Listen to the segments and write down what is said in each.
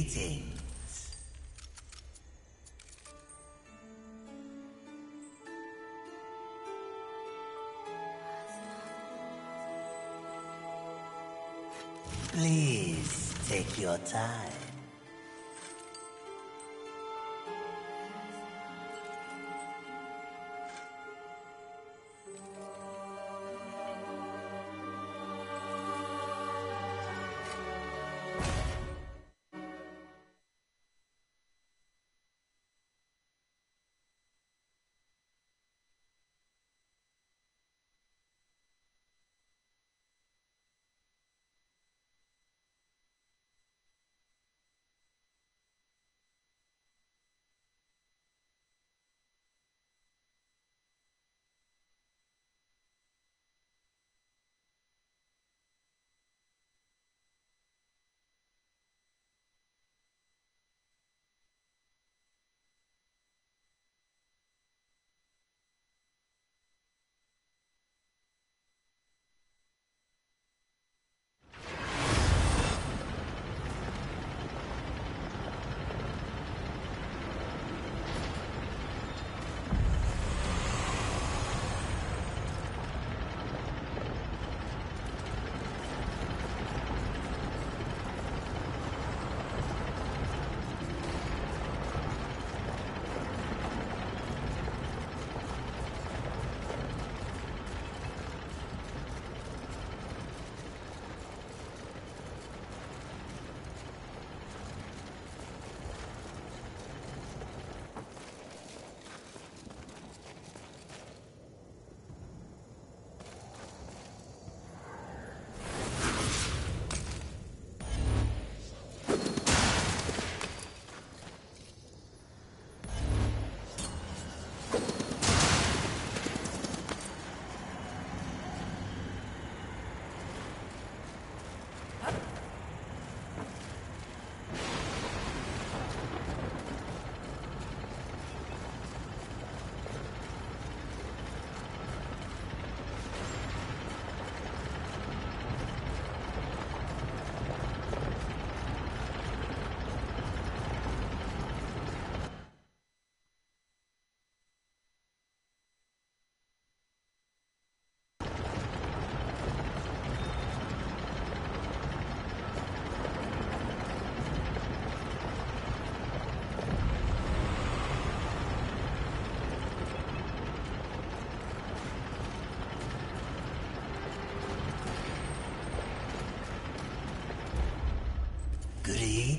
Greetings. Please take your time.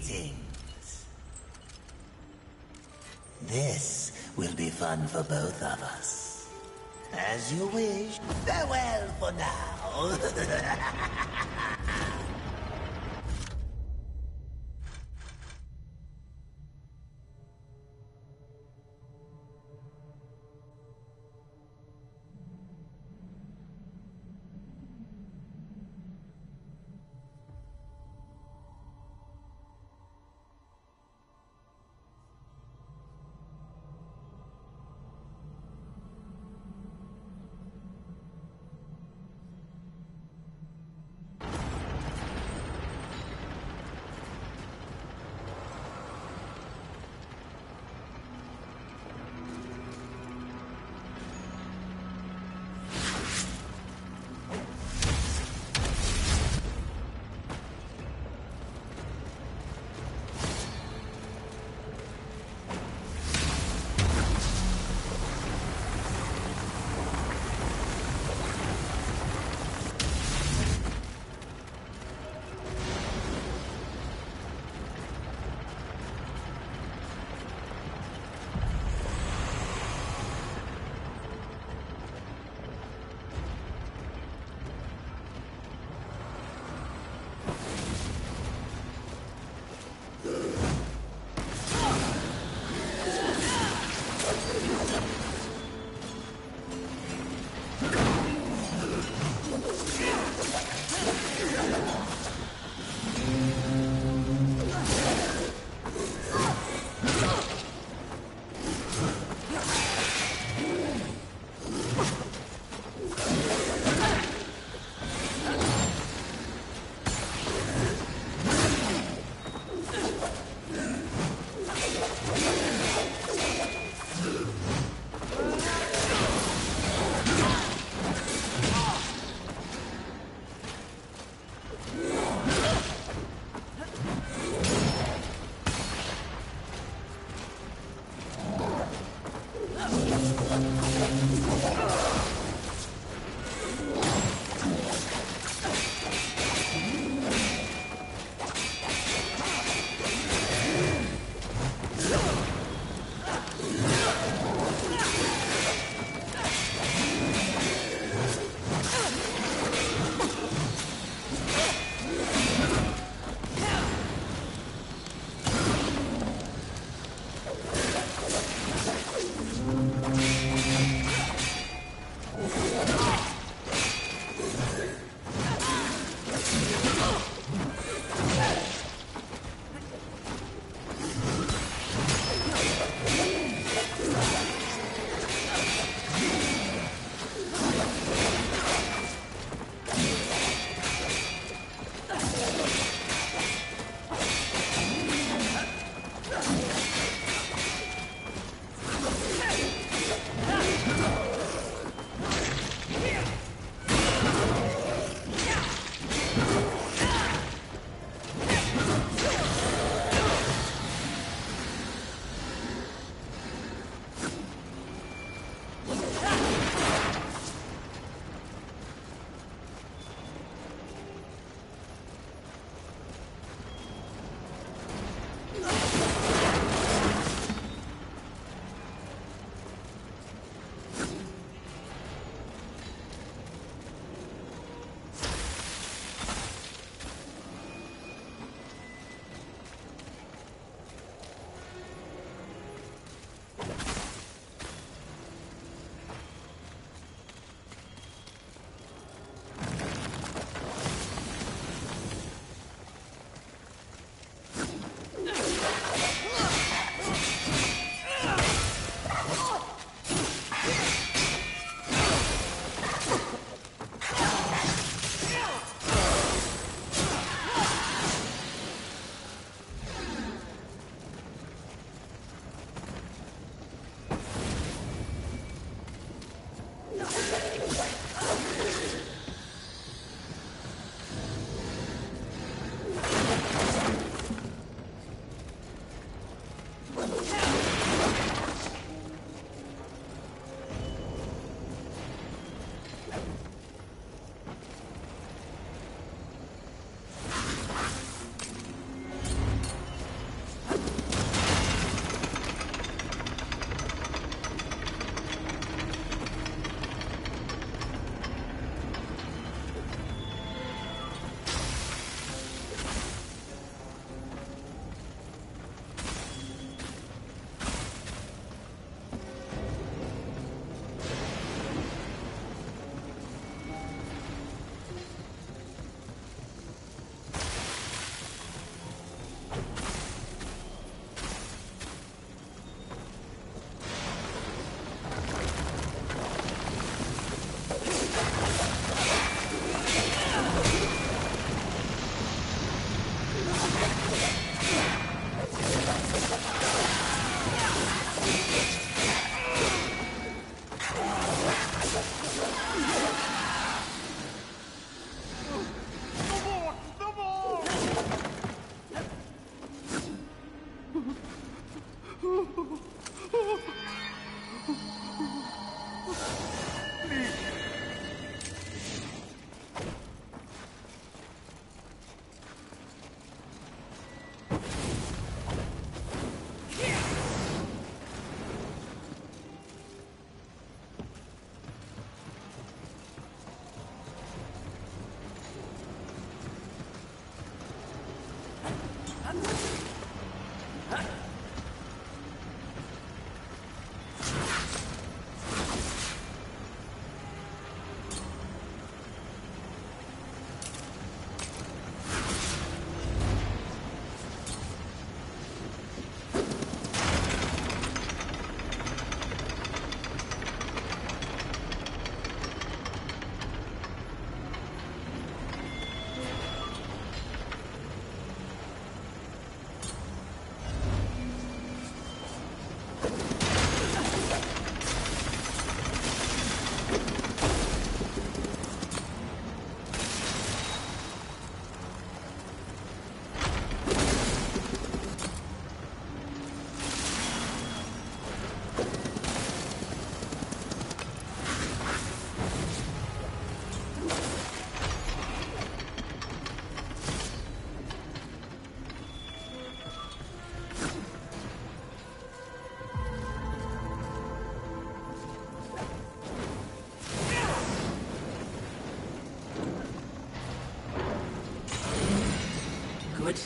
Greetings. This will be fun for both of us. As you wish. Farewell for now.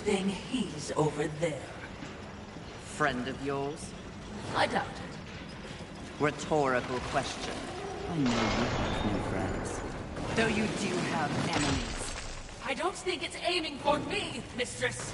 thing he's over there. Friend of yours? I doubt it. Rhetorical question. I know you have no friends. Though you do have enemies. I don't think it's aiming for me, mistress.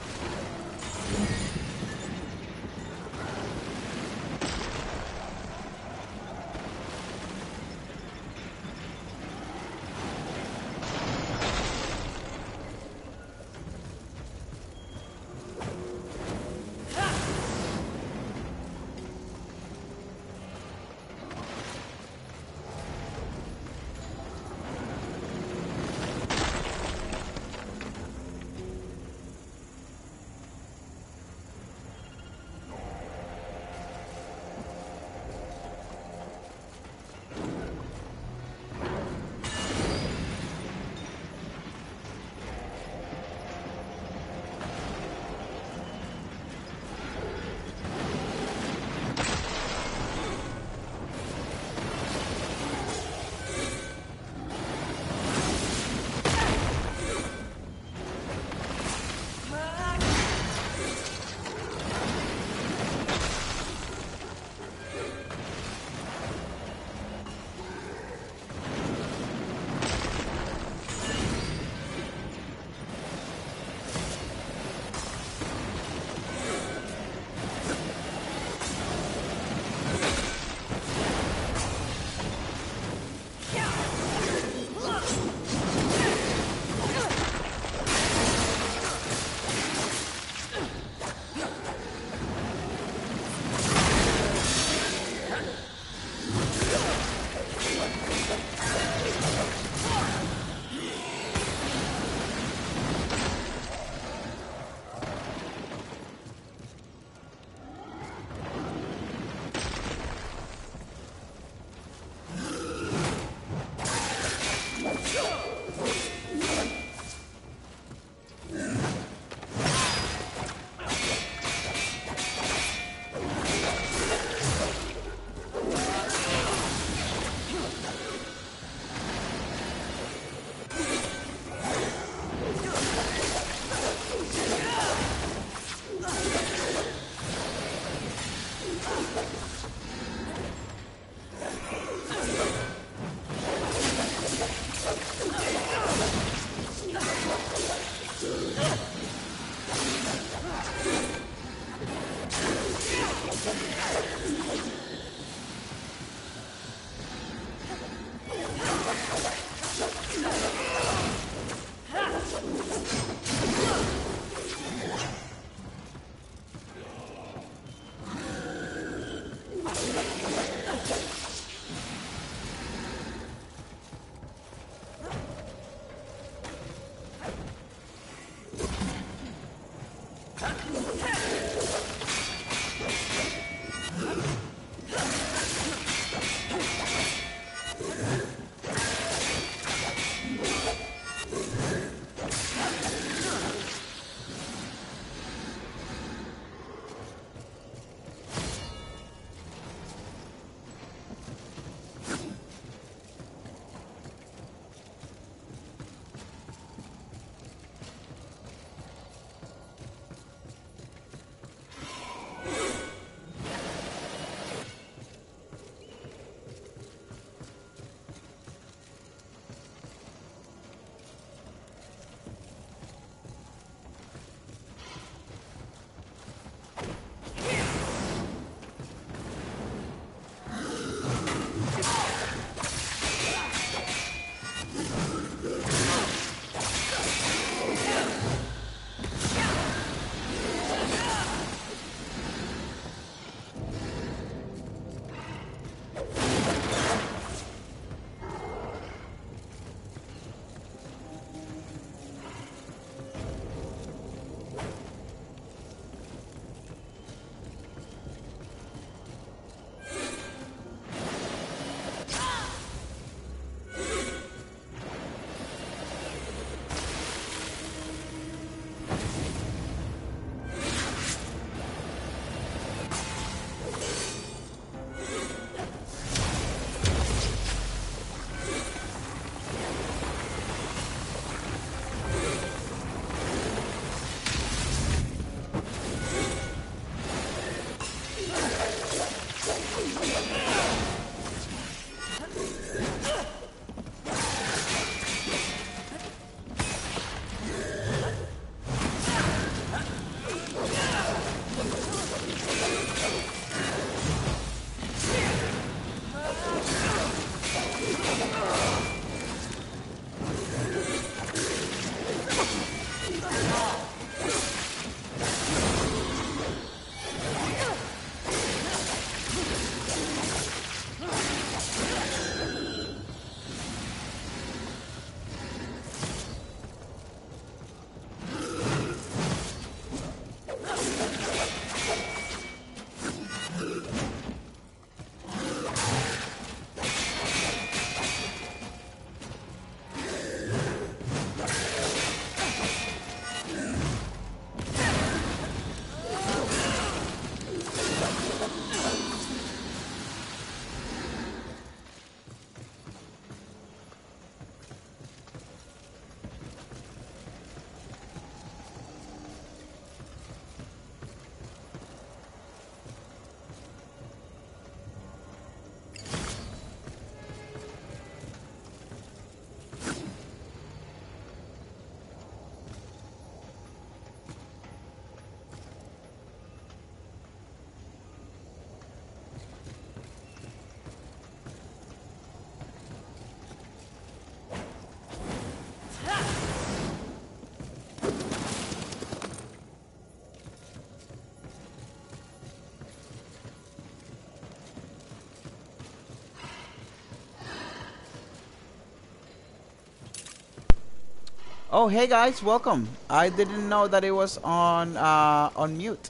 Oh, hey guys, welcome. I didn't know that it was on uh, on mute.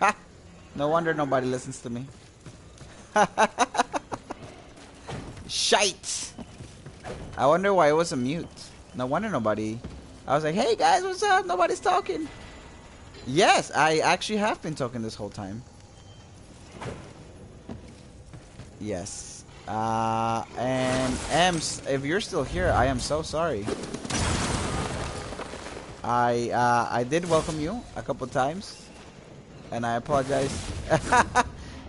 Ha! No wonder nobody listens to me. Shite! I wonder why it was a mute. No wonder nobody. I was like, hey guys, what's up? Nobody's talking. Yes, I actually have been talking this whole time. Yes. Uh, and Ems, if you're still here, I am so sorry. I uh, I did welcome you a couple times, and I apologize.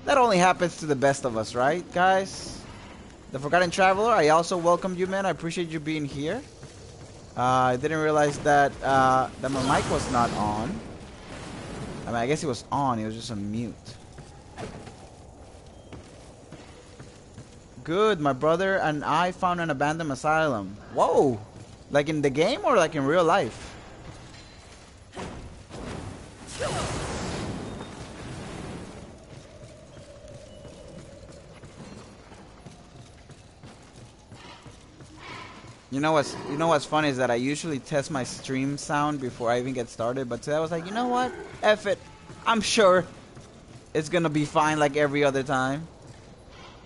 that only happens to the best of us, right, guys? The Forgotten Traveler, I also welcomed you, man. I appreciate you being here. Uh, I didn't realize that uh, that my mic was not on. I mean, I guess it was on. It was just on mute. Good. My brother and I found an abandoned asylum. Whoa! Like in the game or like in real life? You know what's you know what's funny is that I usually test my stream sound before I even get started, but today I was like, you know what? F it. I'm sure it's gonna be fine like every other time.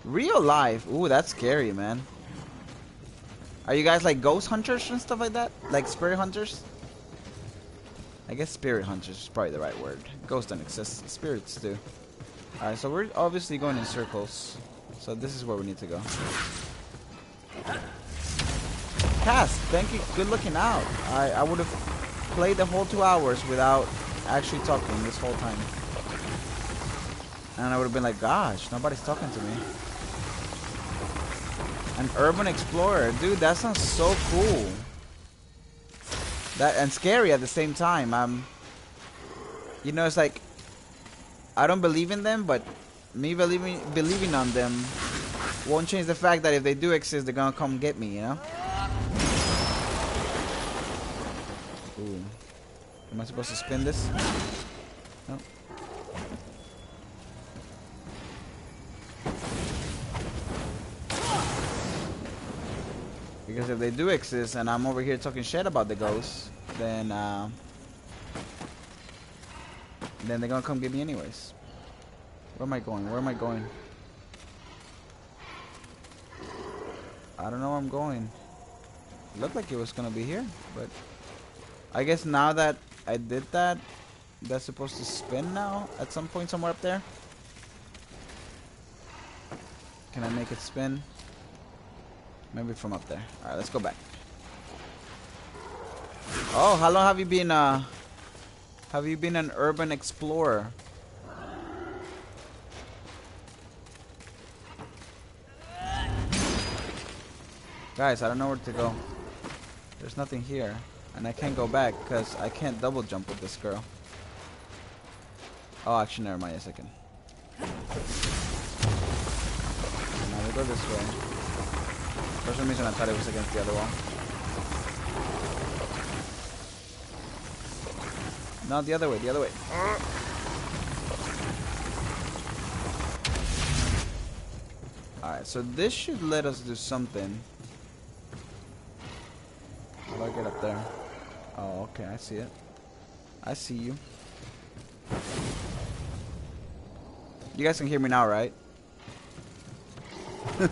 Real life. Ooh, that's scary, man. Are you guys like ghost hunters and stuff like that? Like spirit hunters? I guess spirit hunters is probably the right word. Ghosts don't exist. Spirits do. Alright, so we're obviously going in circles. So this is where we need to go. Thank you. Good looking out. I, I would have played the whole two hours without actually talking this whole time. And I would have been like, gosh, nobody's talking to me. An urban explorer. Dude, that sounds so cool. That and scary at the same time. Um you know it's like I don't believe in them, but me believing believing on them won't change the fact that if they do exist they're gonna come get me, you know? Ooh. Am I supposed to spin this? No. Because if they do exist and I'm over here talking shit about the ghosts, then uh, then they're gonna come get me anyways. Where am I going? Where am I going? I don't know where I'm going. It looked like it was gonna be here, but I guess now that I did that, that's supposed to spin now at some point somewhere up there. Can I make it spin? Maybe from up there. Alright, let's go back. Oh, how long have you been uh have you been an urban explorer? Guys, I don't know where to go. There's nothing here. And I can't go back because I can't double jump with this girl. Oh, actually, never mind a second. Now we go this way. For some reason, I thought it was against the other wall. No, the other way, the other way. Alright, so this should let us do something. How do I get up there? Oh, okay, I see it. I see you. You guys can hear me now, right?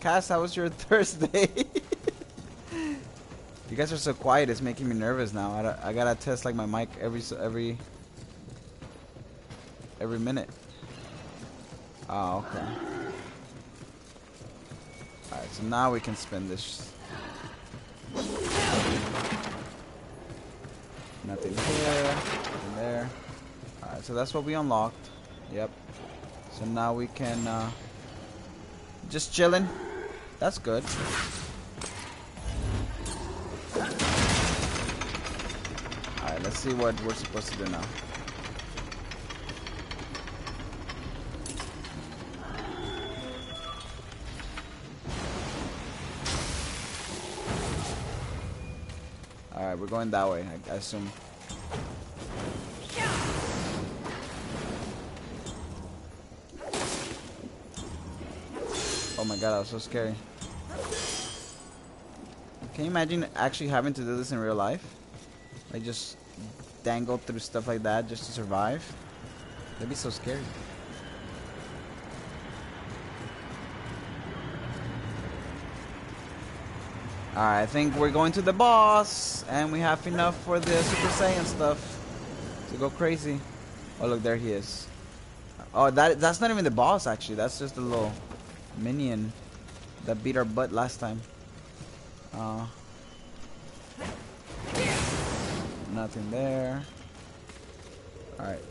Cass, how was your Thursday? you guys are so quiet, it's making me nervous now. I, I gotta test like my mic every every every minute. Oh, okay. So now we can spin this. Nothing here, nothing there. Alright, so that's what we unlocked. Yep. So now we can, uh, just chilling. That's good. Alright, let's see what we're supposed to do now. Going that way, I, I assume. Oh my god, that was so scary. Can you imagine actually having to do this in real life? Like just dangle through stuff like that just to survive? That'd be so scary. Alright, I think we're going to the boss, and we have enough for the Super Saiyan stuff to go crazy. Oh, look, there he is. Oh, that that's not even the boss, actually. That's just a little minion that beat our butt last time. Uh, nothing there. Alright.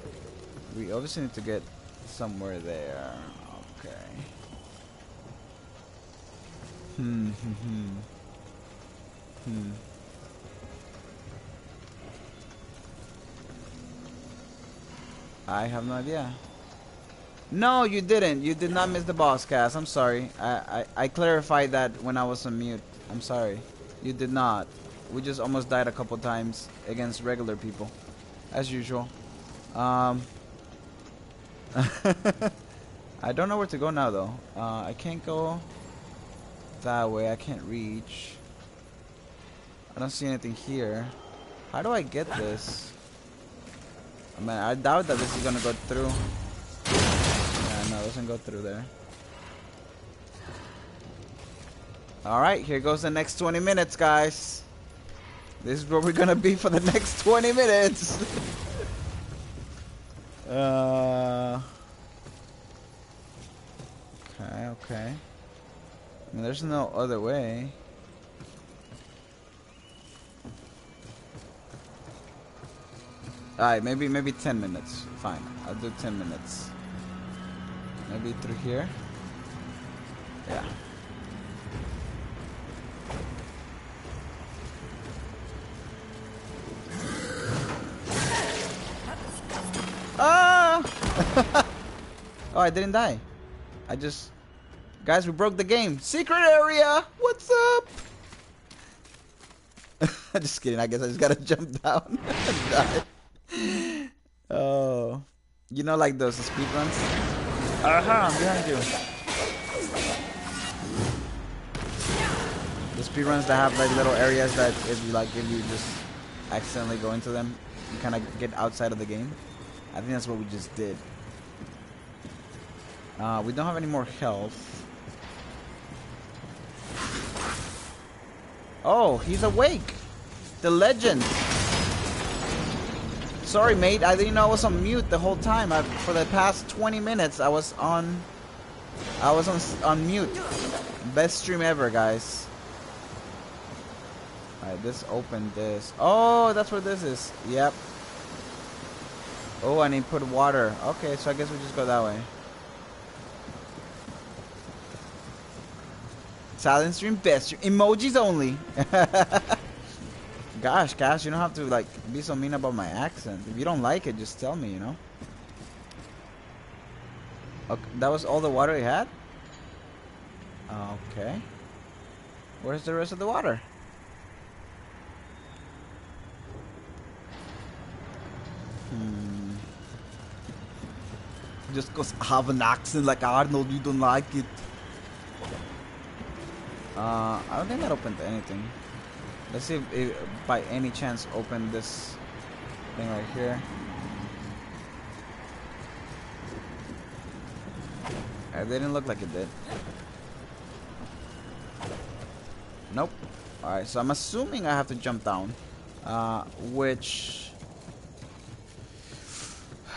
We obviously need to get somewhere there. Okay. Hmm, hmm, hmm. Hmm. I have no idea. No, you didn't. You did not miss the boss Cass. I'm sorry. I, I, I clarified that when I was on mute. I'm sorry. You did not. We just almost died a couple times against regular people. As usual. Um, I don't know where to go now though. Uh, I can't go that way. I can't reach. I don't see anything here. How do I get this? I mean, I doubt that this is gonna go through. Yeah, no, it doesn't go through there. Alright, here goes the next 20 minutes, guys. This is where we're gonna be for the next 20 minutes. uh. Okay, okay. I mean, there's no other way. Alright, maybe maybe 10 minutes. Fine, I'll do 10 minutes. Maybe through here. Yeah. Ah! oh, I didn't die. I just... Guys, we broke the game. Secret area! What's up? just kidding. I guess I just gotta jump down. Oh. You know like those speed runs? Aha, I'm behind you. The speed runs that have like little areas that if you like if you just accidentally go into them, you kinda get outside of the game. I think that's what we just did. Uh, we don't have any more health. Oh, he's awake! The legend! Sorry, mate. I didn't know I was on mute the whole time. I, for the past 20 minutes, I was on... I was on, on mute. Best stream ever, guys. Alright, this opened this. Oh, that's where this is. Yep. Oh, I need to put water. Okay, so I guess we just go that way. Silent stream, best stream. Emojis only. Gosh, Cash, you don't have to like be so mean about my accent. If you don't like it, just tell me, you know. Okay, that was all the water he had? Okay. Where's the rest of the water? Hmm. Just because I have an accent like Arnold, you don't like it. Uh, I don't think that opened anything. Let's see if it, by any chance open this thing right here. It didn't look like it did. Nope. Alright, so I'm assuming I have to jump down. Uh, which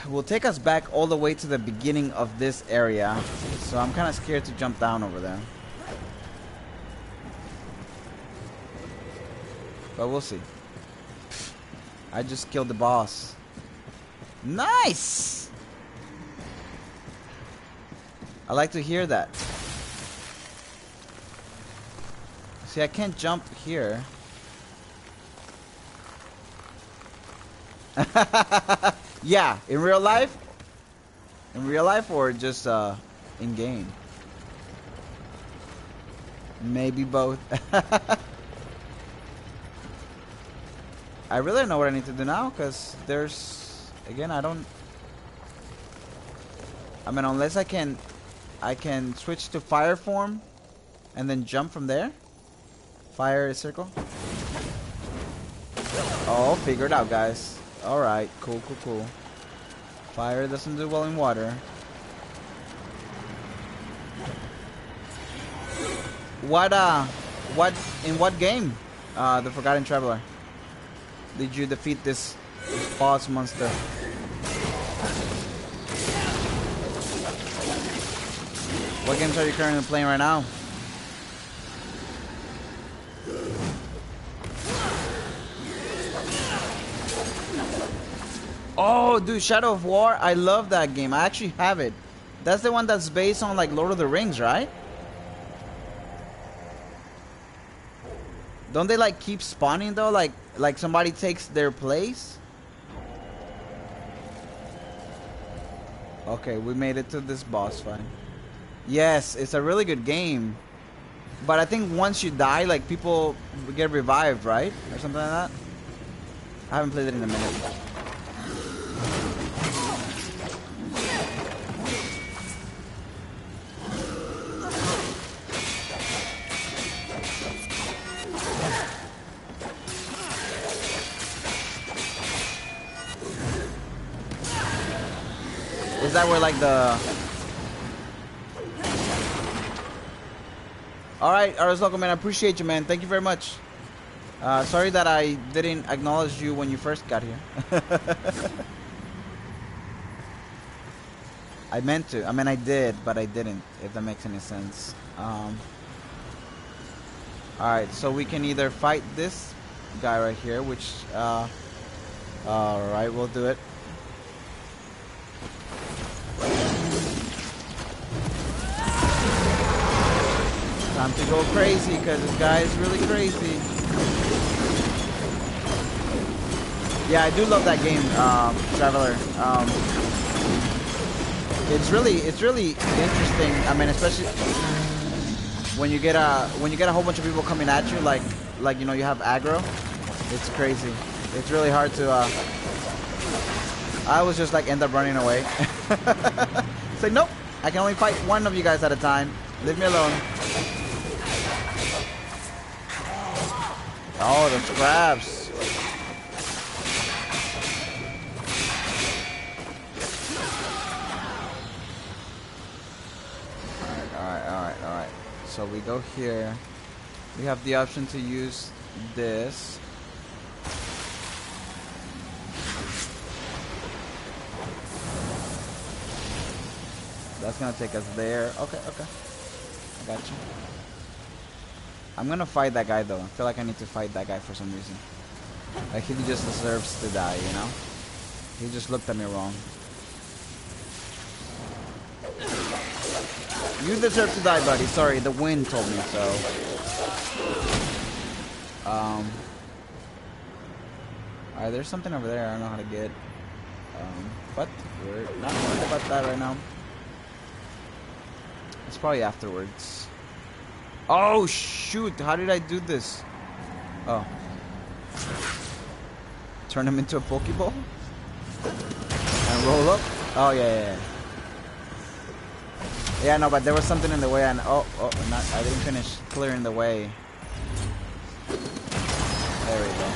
will take us back all the way to the beginning of this area. So I'm kind of scared to jump down over there. But we'll see. I just killed the boss. Nice! I like to hear that. See, I can't jump here. yeah, in real life? In real life or just uh, in game? Maybe both. I really don't know what I need to do now because there's again I don't I mean unless I can I can switch to fire form and then jump from there fire circle oh figured out guys alright cool cool cool Fire doesn't do well in water. What uh what in what game? Uh the Forgotten Traveler. Did you defeat this boss monster? What games are you currently playing right now? Oh, dude, Shadow of War. I love that game. I actually have it. That's the one that's based on like Lord of the Rings, right? Don't they like keep spawning though? Like like somebody takes their place? Okay, we made it to this boss fight. Yes, it's a really good game. But I think once you die, like people get revived, right? Or something like that. I haven't played it in a minute. Like the Alright, Local man, I appreciate you man. Thank you very much. Uh, sorry that I didn't acknowledge you when you first got here. I meant to. I mean, I did, but I didn't, if that makes any sense. Um, Alright, so we can either fight this guy right here, which, uh, alright, we'll do it. Time to go crazy, because this guy is really crazy. Yeah, I do love that game, um, Traveler. Um, it's really, it's really interesting. I mean, especially when you get a when you get a whole bunch of people coming at you, like like you know you have aggro. It's crazy. It's really hard to. Uh, I was just like end up running away. it's like nope, I can only fight one of you guys at a time. Leave me alone. Oh, the scraps. Alright, alright, alright. So we go here. We have the option to use this. That's gonna take us there. Okay, okay. I got you. I'm gonna fight that guy though. I feel like I need to fight that guy for some reason. Like he just deserves to die, you know? He just looked at me wrong. You deserve to die, buddy. Sorry, the wind told me so. Um. Alright, there's something over there I don't know how to get. Um, but we're not worried about that right now. It's probably afterwards. Oh shoot! How did I do this? Oh. Turn him into a Pokeball? And roll up? Oh yeah, yeah, yeah. Yeah, no, but there was something in the way and oh, oh, not, I didn't finish clearing the way. There we go.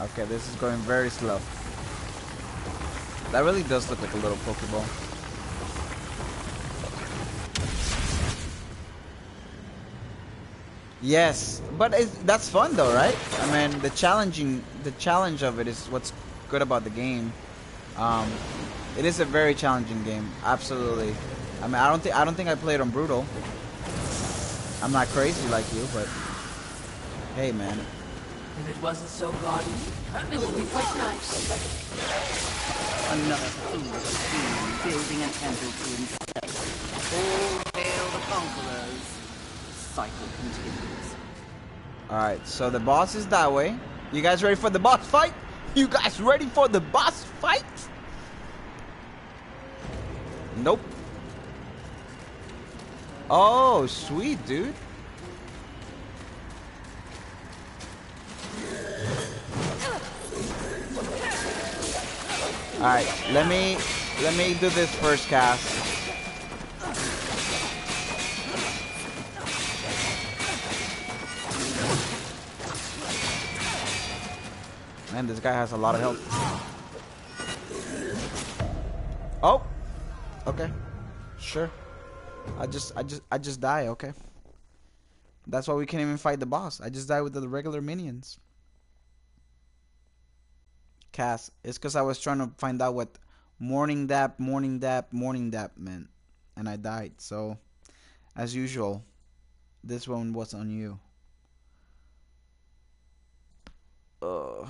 Okay, this is going very slow. That really does look like a little Pokeball. Yes, but that's fun though, right? I mean, the challenging, the challenge of it is what's good about the game. Um, it is a very challenging game, absolutely. I mean, I don't think I don't think I played on brutal. I'm not crazy like you, but hey, man. If it wasn't so gaudy, it would be quite nice. Another foolish fiend building a temple to himself. All hail the conquerors. Cycle continues. All right, so the boss is that way. You guys ready for the boss fight? You guys ready for the boss fight? Nope. Oh, sweet, dude. All right, let me let me do this first cast. Man, this guy has a lot of health. Oh! Okay. Sure. I just, I just, I just die, okay? That's why we can't even fight the boss. I just die with the regular minions. Cass, it's because I was trying to find out what morning dap, morning dap, morning dap meant. And I died, so... As usual, this one was on you. Uh...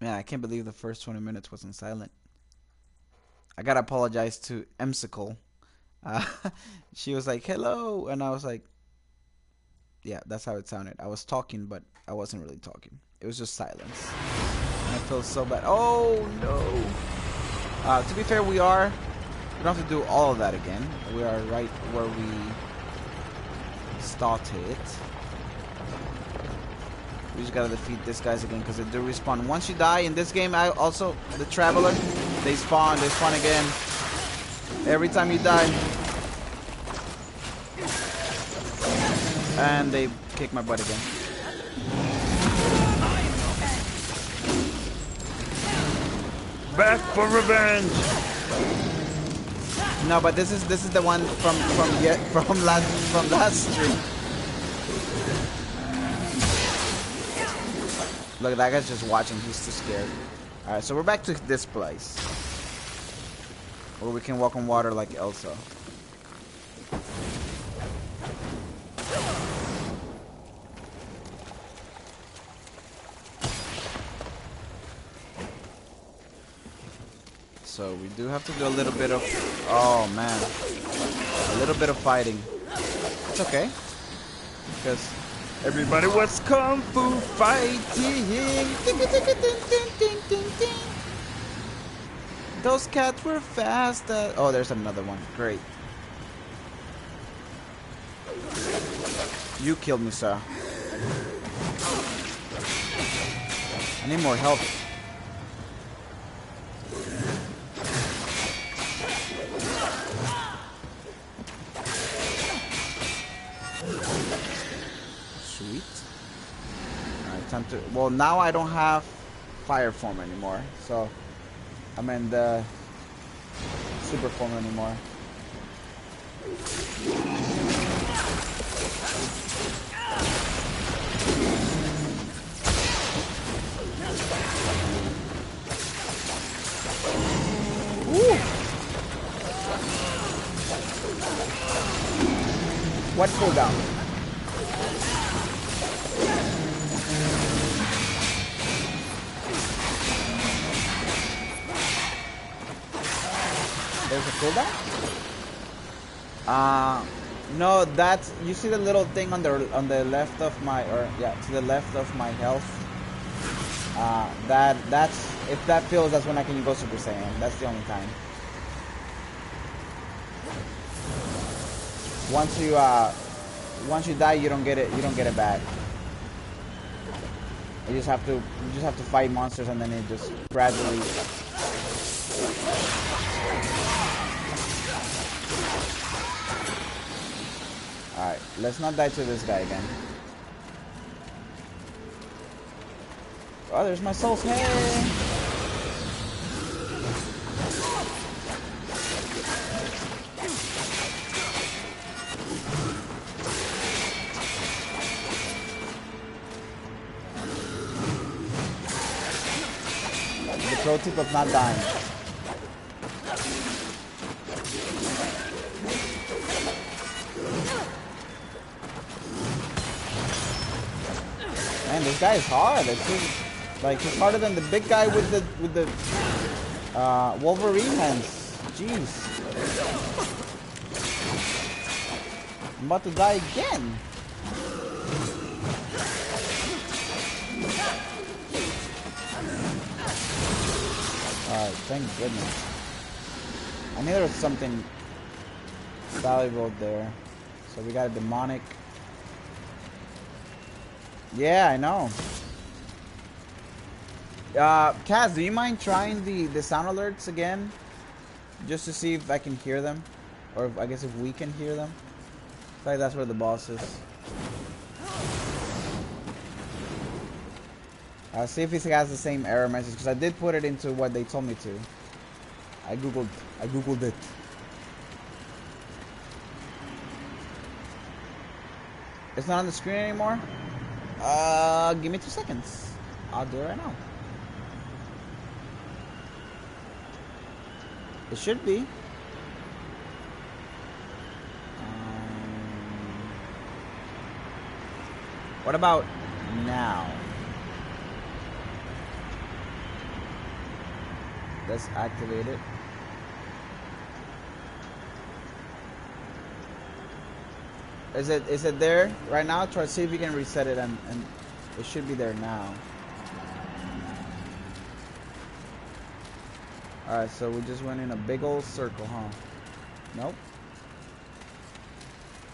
Man, I can't believe the first 20 minutes wasn't silent. I gotta apologize to Emsicle. Uh, she was like, hello, and I was like, yeah, that's how it sounded. I was talking, but I wasn't really talking. It was just silence. And I feel so bad. Oh, no. Uh, to be fair, we are, we don't have to do all of that again. We are right where we started. We just gotta defeat these guys again because they do respawn. Once you die in this game, I also the traveler, they spawn, they spawn again. Every time you die. And they kick my butt again. Back for revenge. No, but this is this is the one from from yet from last from last stream. Look, that guy's just watching. He's too scared. Alright, so we're back to this place. Where we can walk on water like Elsa. So we do have to do a little bit of... Oh, man. A little bit of fighting. It's okay. Because Everybody was kung fu fighting. Those cats were fast. Uh, oh, there's another one. Great. You killed me, sir. I need more help. Sweet. Alright, time to... Well, now I don't have fire form anymore, so... I'm in the super form anymore. Ooh. What cooldown? There's a cooldown? Uh no, that's you see the little thing on the on the left of my or yeah, to the left of my health. Uh that that's if that fills that's when I can go Super Saiyan. That's the only time. Once you uh once you die you don't get it you don't get it back. You just have to you just have to fight monsters and then it just gradually Alright, let's not die to this guy again. Oh, there's my souls. Hey! The pro tip of not dying. Man, this guy is hard. It's just, like he's harder than the big guy with the with the uh, Wolverine hands. Jeez. I'm about to die again. Alright, thank goodness. I knew there was something valuable there. So we got a demonic. Yeah, I know. Uh, Cass, do you mind trying the, the sound alerts again? Just to see if I can hear them? Or if, I guess if we can hear them. I feel like that's where the boss is. I'll see if he has the same error message because I did put it into what they told me to. I googled. I googled it. It's not on the screen anymore. Uh, give me two seconds. I'll do it right now. It should be. Um, what about now? Let's activate it. Is it is it there right now? Try to see if you can reset it and, and it should be there now. Alright, so we just went in a big old circle, huh? Nope.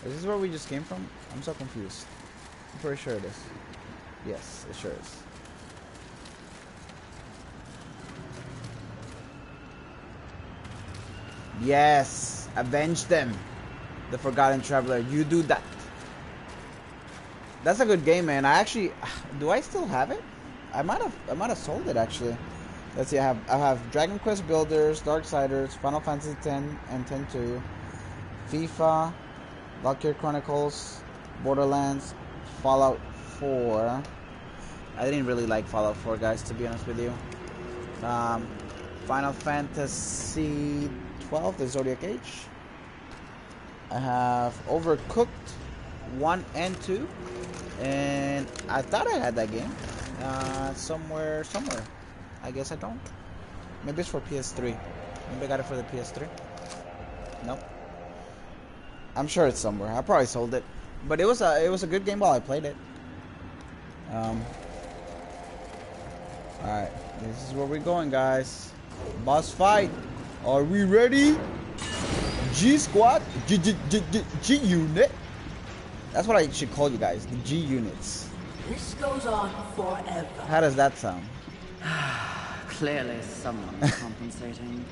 Is this where we just came from? I'm so confused. I'm pretty sure it is. Yes, it sure is. Yes! Avenge them! The Forgotten Traveler. You do that. That's a good game, man. I actually... Do I still have it? I might have I might have sold it, actually. Let's see, I have I have Dragon Quest Builders, Dark Darksiders, Final Fantasy X and X-2, FIFA, Valkyria Chronicles, Borderlands, Fallout 4. I didn't really like Fallout 4, guys, to be honest with you. Um, Final Fantasy 12, the Zodiac Age. I have Overcooked 1 and 2. And I thought I had that game. Uh, somewhere, somewhere. I guess I don't. Maybe it's for PS3. Maybe I got it for the PS3. Nope. I'm sure it's somewhere. I probably sold it, but it was a it was a good game while I played it. Um. All right, this is where we're going, guys. Boss fight. Are we ready? G squad, G G G G, G unit. That's what I should call you guys, the G units. This goes on forever. How does that sound? Clearly someone's compensating.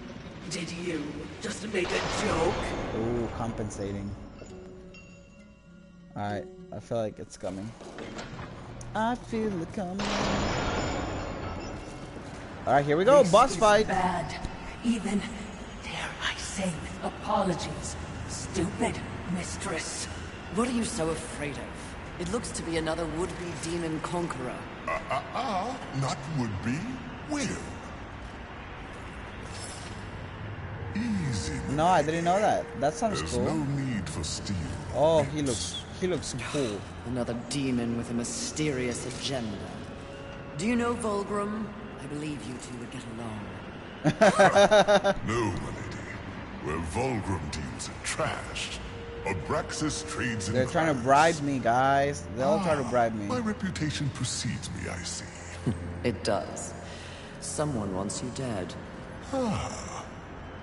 Did you just make a joke? Ooh, compensating. Alright, I feel like it's coming. I feel it coming. Alright, here we go, This boss fight. Bad. Even, I say, with apologies, stupid mistress. What are you so afraid of? It looks to be another would-be demon conqueror. Ah, not would be, will. Easy. No, I didn't know that. That sounds There's cool. no need for steel. Oh, he looks he looks cool. Another demon with a mysterious agenda. Do you know Vulgrim? I believe you two would get along. No, my. Where Vulgrim deals in trash, Abraxas trades in They're trying to bribe me, guys. They all try to Ah, bribe me. My reputation precedes me, I see. It does. Someone wants you dead. Ah,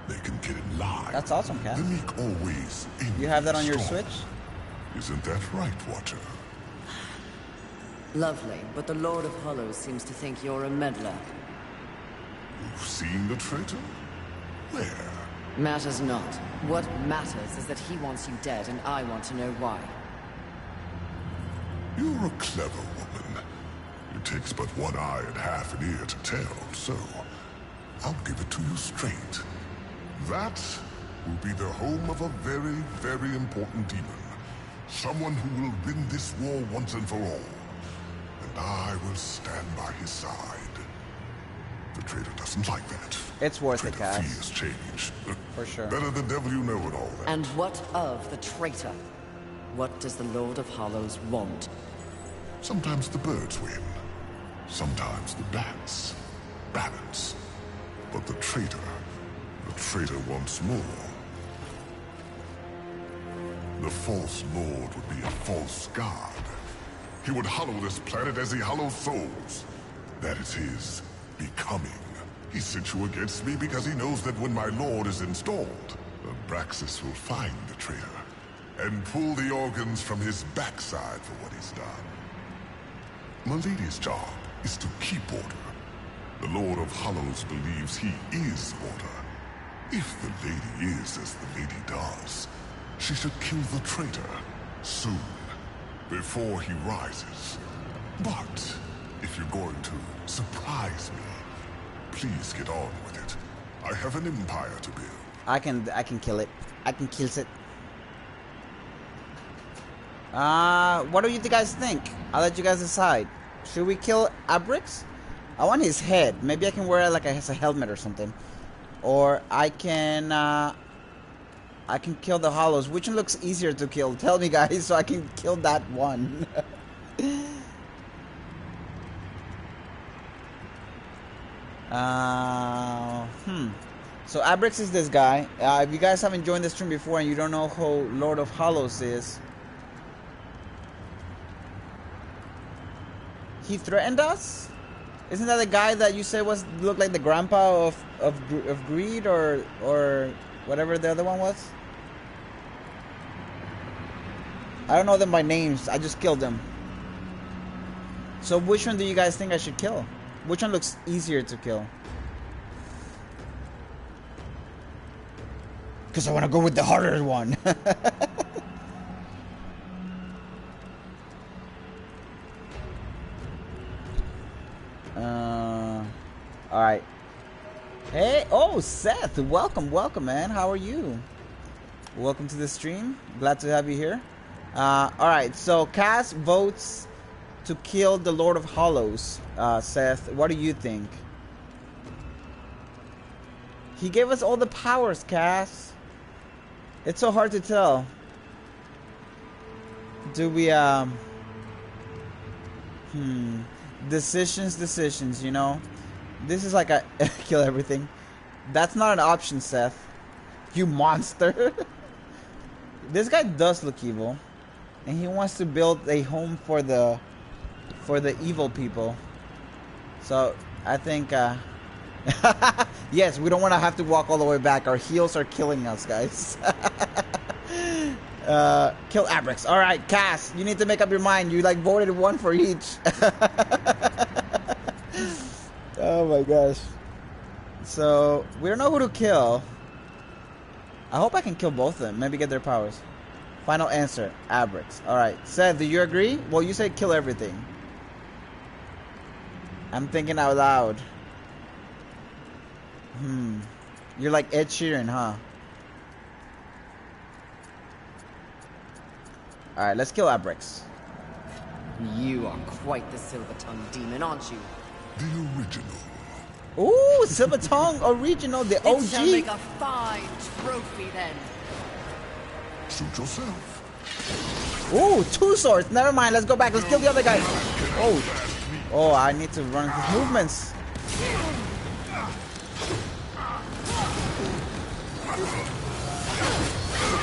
They can get in line. That's awesome, Cass. The meek always You have that on your strong. Switch? Isn't that right, Watcher? Lovely, but the Lord of Hollows seems to think you're a meddler. You've seen the traitor? Where? Matters not. What matters is that he wants you dead, and I want to know why. You're a clever woman. It takes but one eye and half an ear to tell, so I'll give it to you straight. That will be the home of a very, very important demon. Someone who will win this war once and for all. And I will stand by his side. The traitor doesn't like that. It's worth it, Traitor Cass. fears change. Uh, For sure. Better the devil you know and all that. And what of the traitor? What does the Lord of Hollows want? Sometimes the birds win. Sometimes the bats. Balance. But the traitor, the traitor wants more. The false lord would be a false god. He would hollow this planet as he hollows souls. That is his becoming. He sent you against me because he knows that when my lord is installed, Abraxas will find the traitor and pull the organs from his backside for what he's done. Milady's job is to keep order. The Lord of Hollows believes he is order. If the lady is as the lady does, she should kill the traitor soon, before he rises. But if you're going to surprise me, please get on with it. I have an empire to build. I can I can kill it. I can kill it. Uh, what do you guys think? I'll let you guys decide. Should we kill Abrix? I want his head. Maybe I can wear like a, a helmet or something. Or I can uh, I can kill the hollows. Which one looks easier to kill? Tell me guys so I can kill that one. uh, hmm. So Abrex is this guy. Uh, if you guys haven't joined the stream before and you don't know who Lord of Hollows is, he threatened us. Isn't that the guy that you said was looked like the grandpa of of of greed or or whatever the other one was? I don't know them by names. I just killed them. So which one do you guys think I should kill? Which one looks easier to kill? Because I want to go with the harder one. uh, all right. Hey, oh, Seth, welcome, welcome, man. How are you? Welcome to the stream. Glad to have you here. Uh, all right, so Cass votes to kill the Lord of Hollows. Uh, Seth, what do you think? He gave us all the powers, Cass. It's so hard to tell. Do we, um... Hmm. Decisions, decisions, you know? This is like a kill everything. That's not an option, Seth. You monster. this guy does look evil. And he wants to build a home for the for the evil people. So I think uh yes, we don't want to have to walk all the way back. Our heels are killing us, guys. uh, kill Abrix. All right, Cass, you need to make up your mind. You like voted one for each. oh my gosh. So we don't know who to kill. I hope I can kill both of them. Maybe get their powers. Final answer, Abrix. All right, Seth, do you agree? Well, you said kill everything. I'm thinking out loud. Hmm. You're like Ed Sheeran, huh? Alright, let's kill Abrix. You are quite the silver-tongued demon, aren't you? The original. Ooh, Silver Tongue Original, the OG. It shall make OG. a fine trophy then. Shoot yourself. Ooh, two swords. Never mind, let's go back. Let's kill the other guy. Oh. Oh, I need to run movements.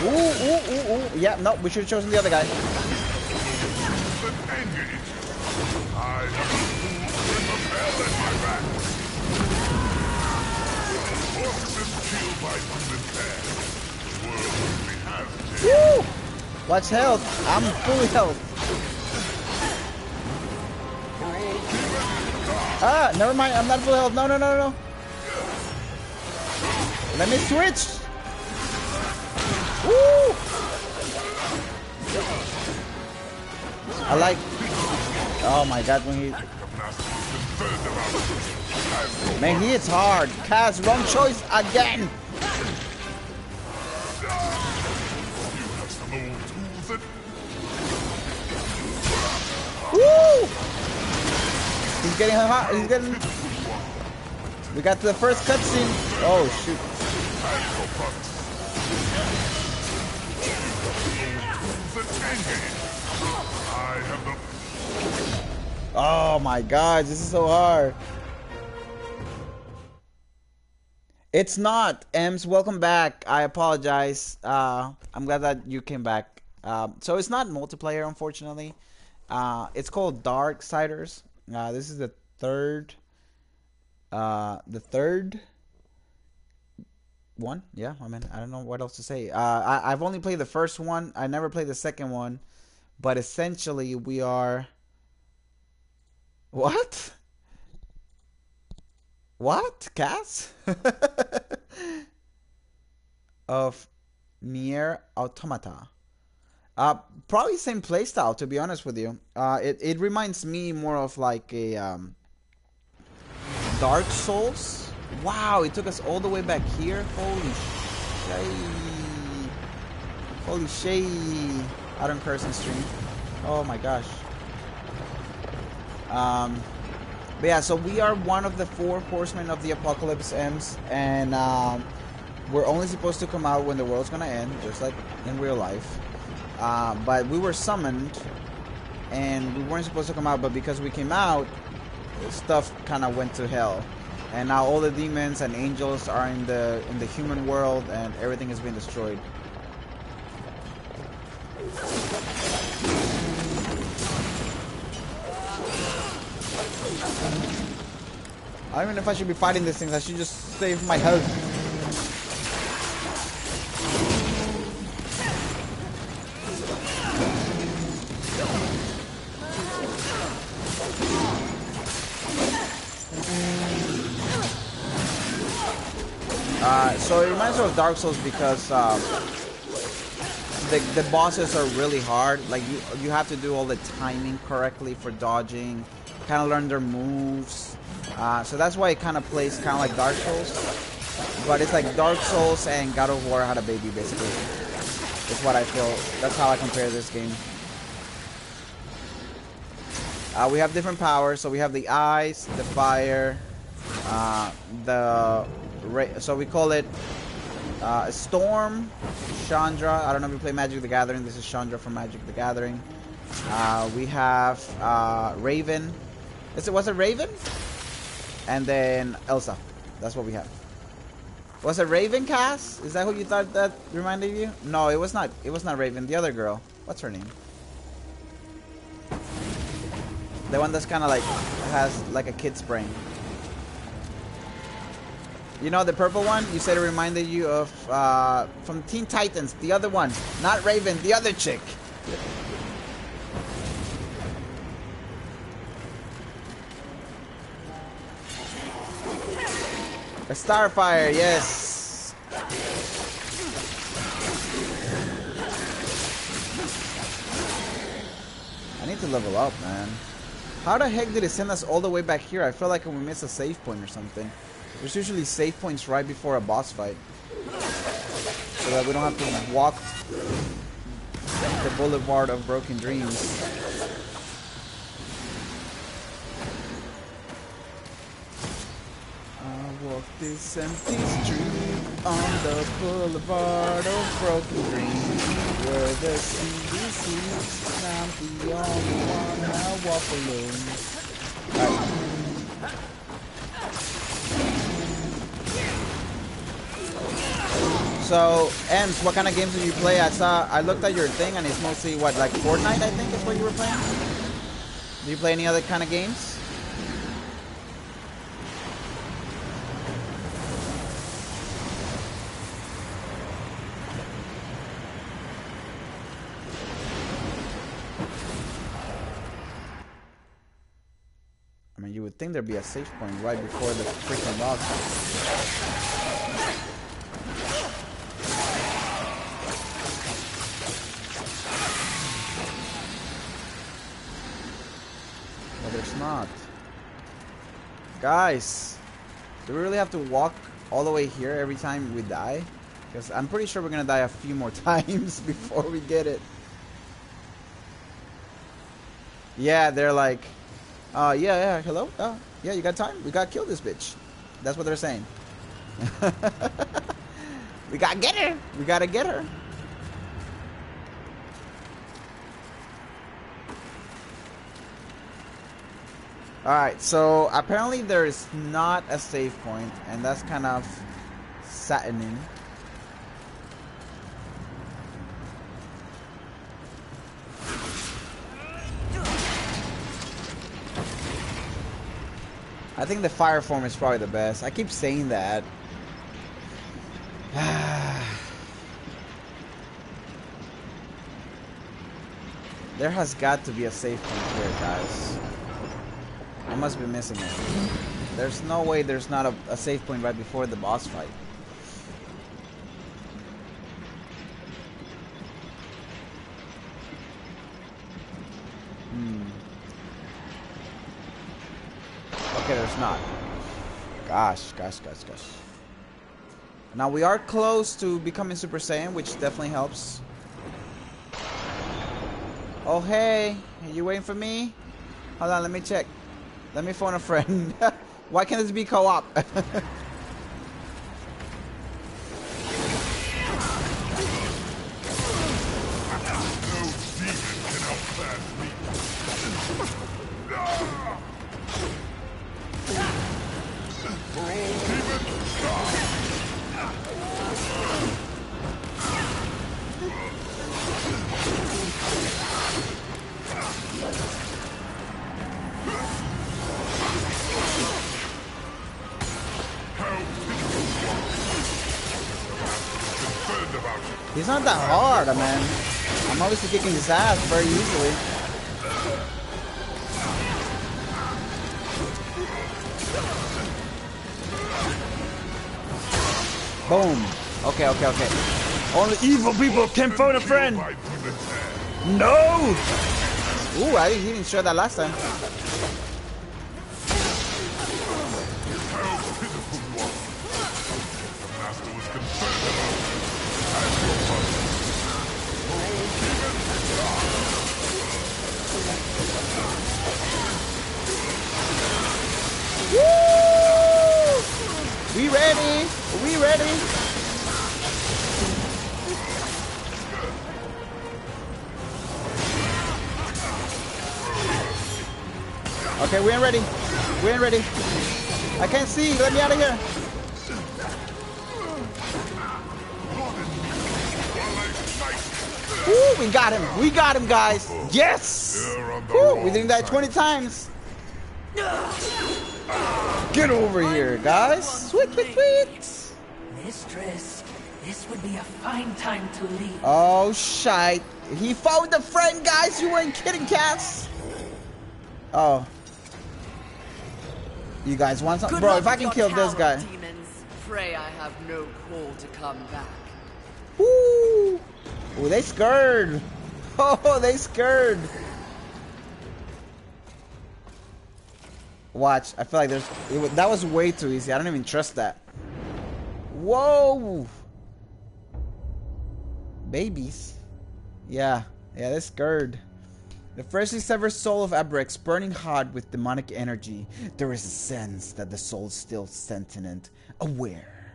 Ooh, ooh, ooh, ooh. Yeah, no, we should have chosen the other guy. Woo! Watch health. I'm full health. Ah, never mind. I'm not full health. No, no, no, no. Let me switch. Woo! I like. Oh my god, when he. Man, he hits hard. Cass, wrong choice again. Getting hot. He's getting. We got to the first cutscene. Oh shoot! Oh my god, this is so hard. It's not. Ems, welcome back. I apologize. Uh, I'm glad that you came back. Um, so it's not multiplayer, unfortunately. Uh, it's called Darksiders. Uh, this is the third. Uh, the third one. Yeah, I mean, I don't know what else to say. Uh, I, I've only played the first one. I never played the second one, but essentially we are. What? What, Cass? of Nier Automata. Uh, probably same playstyle, to be honest with you. Uh, it, it reminds me more of like a um, Dark Souls. Wow, it took us all the way back here. Holy shay. Holy shay. I don't curse stream. Oh my gosh. Um, but yeah, so we are one of the four horsemen of the apocalypse Ems, and um, we're only supposed to come out when the world's gonna end, just like in real life. Uh, but we were summoned, and we weren't supposed to come out. But because we came out, stuff kind of went to hell, and now all the demons and angels are in the in the human world, and everything has been destroyed. I don't even know if I should be fighting these things. I should just save my health. Uh, so it reminds me of Dark Souls because um, the the bosses are really hard. Like you you have to do all the timing correctly for dodging, kind of learn their moves. Uh, so that's why it kind of plays kind of like Dark Souls, but it's like Dark Souls and God of War had a baby basically. Is what I feel. That's how I compare this game. Uh, we have different powers. So we have the ice, the fire, uh, the so we call it uh, Storm, Chandra. I don't know if you play Magic the Gathering. This is Chandra from Magic the Gathering. Uh, we have uh, Raven. Is it was it Raven? And then Elsa. That's what we have. Was it Raven Cass? Is that who you thought that reminded you? No, it was not. It was not Raven. The other girl. What's her name? The one that's kind of like has like a kid's brain. You know the purple one? You said it reminded you of uh, from Teen Titans. The other one, not Raven. The other chick. A Starfire, yes. I need to level up, man. How the heck did it send us all the way back here? I feel like we missed a save point or something. There's usually save points right before a boss fight. So that we don't have to walk the boulevard of broken dreams. I walk this empty street on the boulevard of broken dreams Where the sleeps and I'm the only one I walk alone Alright. So, Ems, what kind of games do you play? I saw, I looked at your thing and it's mostly what, like Fortnite, I think is what you were playing? Do you play any other kind of games? I mean, you would think there'd be a safe point right before the freaking boss. Guys, do we really have to walk all the way here every time we die? Because I'm pretty sure we're gonna die a few more times before we get it. Yeah, they're like, uh, yeah, yeah, hello? Uh, yeah, you got time? We gotta kill this bitch. That's what they're saying. we gotta get her. We gotta get her. Alright, so apparently there is not a save point, and that's kind of saddening. I think the fire form is probably the best. I keep saying that. there has got to be a save point here, guys. I must be missing it. There's no way there's not a, a save point right before the boss fight. Hmm. Okay, there's not. Gosh, gosh, gosh, gosh. Now we are close to becoming Super Saiyan, which definitely helps. Oh hey, are you waiting for me? Hold on, let me check. Let me phone a friend. Why can't this be co-op? He's not that hard, man. I'm obviously kicking his ass very easily. Boom. Okay, okay, okay. Only evil people can phone a friend. No! Ooh, I didn't, even show that last time. Woo! We ready? We ready? Okay, we ain't ready. We ain't ready. I can't see. Let me out of here. Woo, we got him. We got him, guys. Yes. You're on the Woo, we did that 20 times. Get over here, guys. Sweet, sweet, sweet. Mistress, this would be a fine time to leave. Oh, shite. He found a friend, guys. You weren't kidding, Cass. Oh. You guys want something? Bro, if I can kill this guy. Demons. Pray I have no call to come back. Woo! Oh, they scared. Oh, they scared. Watch. I feel like there's... It, that was way too easy. I don't even trust that. Whoa! Babies. Yeah. Yeah, they're scared. The freshly severed soul of Abrex, burning hot with demonic energy, there is a sense that the soul is still sentient, aware.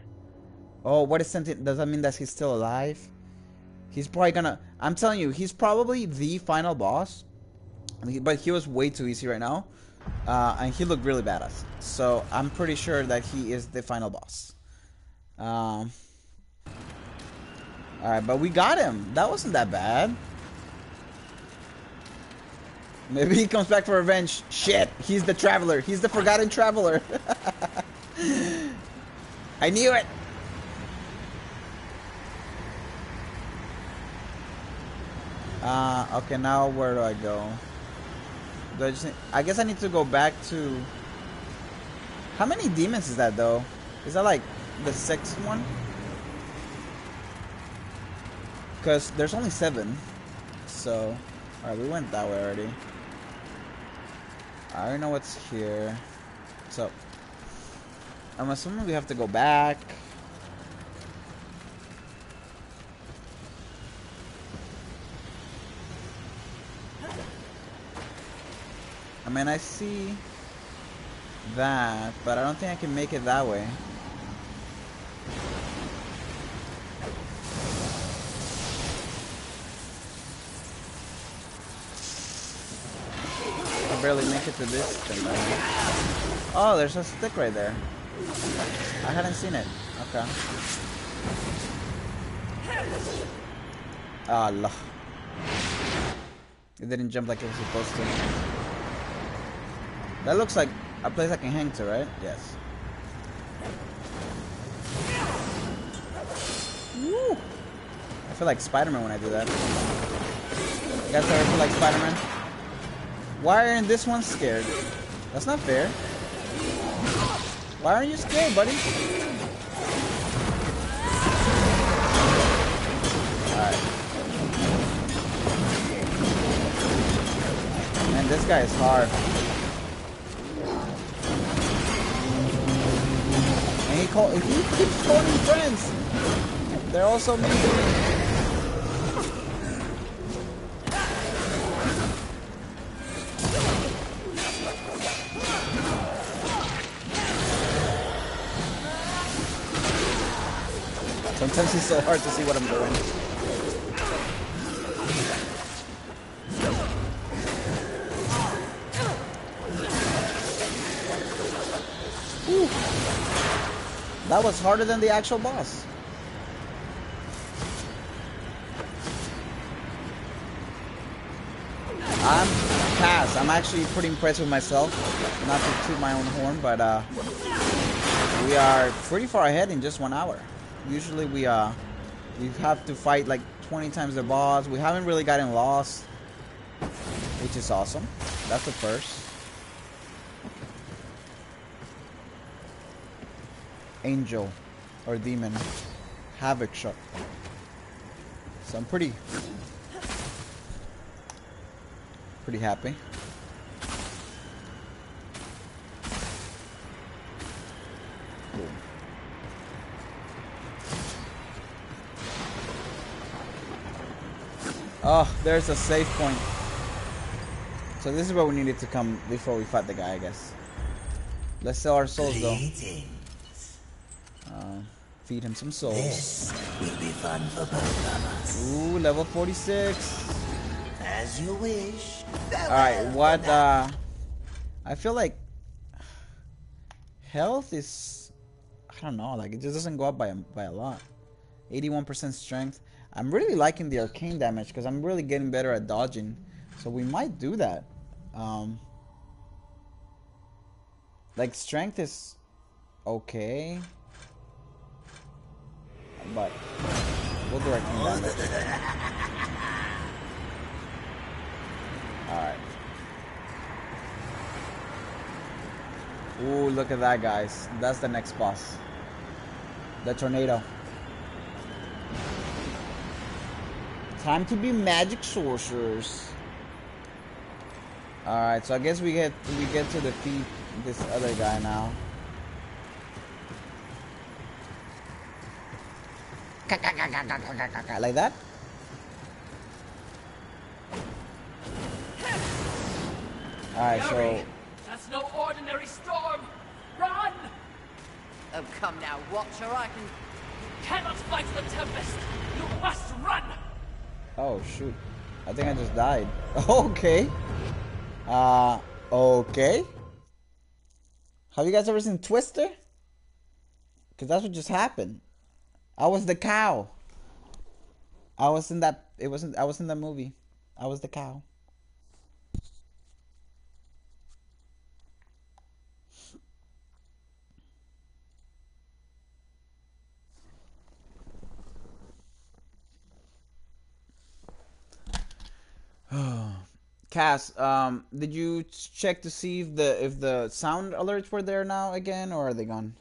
Oh, what is sentient? Does that mean that he's still alive? He's probably gonna. I'm telling you, he's probably the final boss. But he was way too easy right now, uh, and he looked really badass. So I'm pretty sure that he is the final boss. Um. All right, but we got him. That wasn't that bad. Maybe he comes back for revenge. Shit, he's the traveler. He's the forgotten traveler. I knew it. Uh, okay, now where do I go? Do I, just, need- I guess I need to go back to... How many demons is that, though? Is that, like, the sixth one? Because there's only seven. So... Alright, we went that way already. I don't know what's here. So... I'm assuming we have to go back. Mean, I see that, but I don't think I can make it that way. I barely make it to this thing. Right? Oh, there's a stick right there. I hadn't seen it. Okay. Allah. It didn't jump like it was supposed to. That looks like a place I can hang to, right? Yes. Woo! I feel like Spider-Man when I do that. You guys ever feel like Spider-Man? Why aren't this one scared? That's not fair. Why aren't you scared, buddy? Alright. Man, this guy is hard. Call. He keeps calling friends. They're also me. Sometimes it's so hard to see what I'm doing. That was harder than the actual boss. I'm Cass. I'm actually pretty impressed with myself. Not to toot my own horn, but uh, we are pretty far ahead in just one hour. Usually we uh we have to fight like 20 times the boss. We haven't really gotten lost, which is awesome. That's the first. Angel or demon havoc shot. So I'm pretty pretty happy. Oh, there's a safe point. So this is where we needed to come before we fight the guy, I guess. Let's sell our souls though. Uh, feed him some souls. This will be fun for both of us. Ooh, level 46. As you wish. Alright, what, uh... I feel like... Health is... I don't know, like, it just doesn't go up by a, by a lot. 81% strength. I'm really liking the arcane damage, because I'm really getting better at dodging. So we might do that. Um... Like, strength is... Okay. But... We'll do arcane damage. Alright. Ooh, look at that, guys. That's the next boss. The tornado. Time to be magic sorcerers. Alright, so I guess we get we get to defeat this other guy now. Like that? Alright, so That's no ordinary storm! Run! Oh, come now, Watcher, I can... Cannot fight the Tempest! You must run! Oh shoot. I think I just died. Okay. Uh okay. Have you guys ever seen Twister? Cause that's what just happened. I was the cow. I was in that it wasn't I was in that movie. I was the cow. Cass, um, did you check to see if the if the sound alerts were there now again, or are they gone?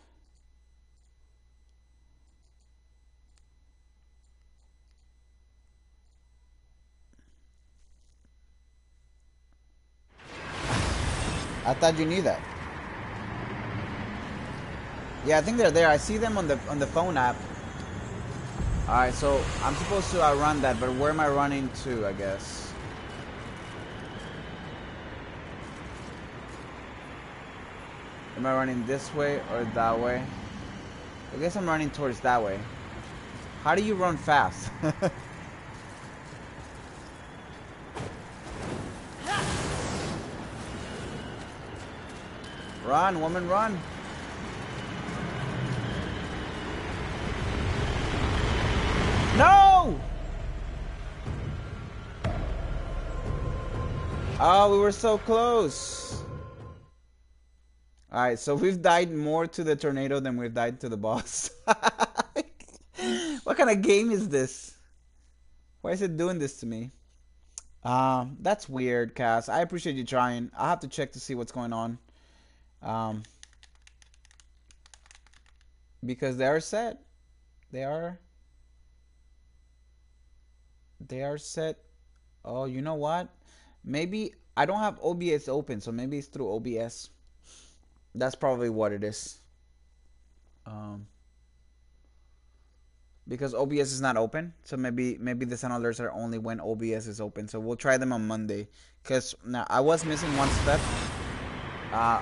I thought you knew that. Yeah, I think they're there. I see them on the on the phone app. All right, so I'm supposed to run that, but where am I running to? I guess. Am I running this way or that way? I guess I'm running towards that way. How do you run fast? run, woman, run. No! Oh, we were so close. Alright, so we've died more to the tornado than we've died to the boss. what kind of game is this? Why is it doing this to me? Um, that's weird, Cass. I appreciate you trying. I'll have to check to see what's going on. Um, because they are set. They are. They are set. Oh, you know what? Maybe I don't have OBS open, so maybe it's through OBS. That's probably what it is. Um, because OBS is not open, so maybe maybe the sound alerts are only when OBS is open. So we'll try them on Monday. Cause now I was missing one step. Uh,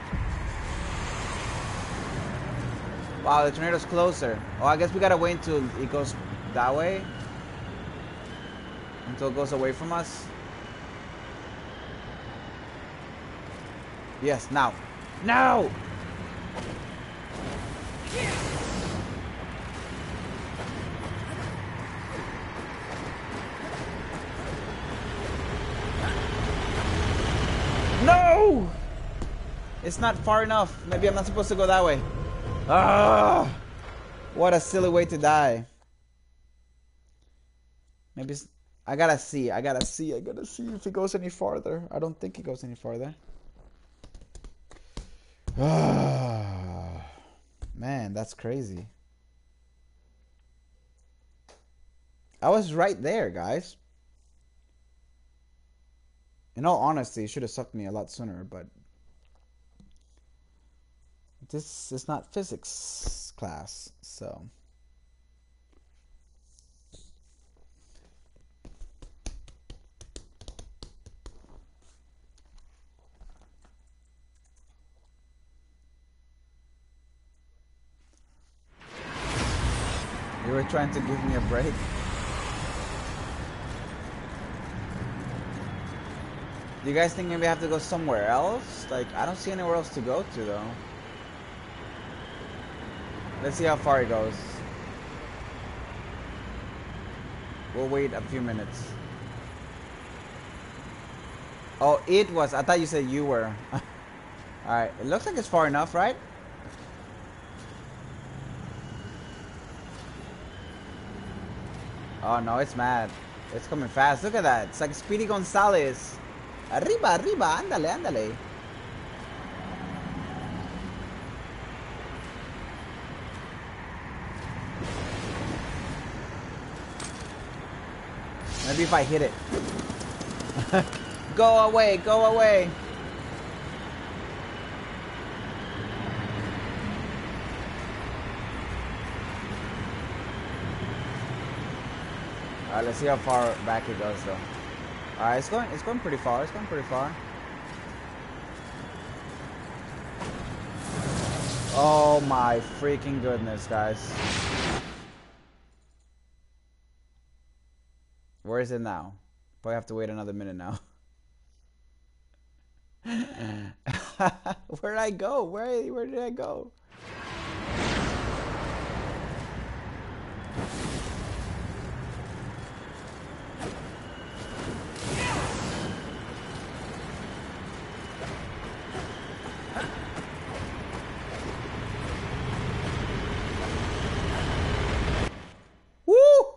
wow, the tornado's closer. Oh, I guess we gotta wait until it goes that way. Until it goes away from us. Yes, now. Now! No! It's not far enough. Maybe I'm not supposed to go that way. Ah! What a silly way to die. Maybe I gotta see. I gotta see. I gotta see if it goes any farther. I don't think it goes any farther. Ah, man, that's crazy. I was right there, guys. In all honesty, it should have sucked me a lot sooner, but this is not physics class, so. You were trying to give me a break? You guys think maybe I have to go somewhere else? Like, I don't see anywhere else to go to, though. Let's see how far it goes. We'll wait a few minutes. Oh, it was. I thought you said you were. Alright, it looks like it's far enough, right? Oh no, it's mad. It's coming fast. Look at that. It's like Speedy Gonzales. Arriba, arriba. Ándale, ándale. Maybe if I hit it. go away, go away. Alright, let's see how far back it goes though. Alright, it's going it's going pretty far, it's going pretty far. Oh my freaking goodness, guys. Where is it now? Probably have to wait another minute now. where did I go? Where where did I go? Woo!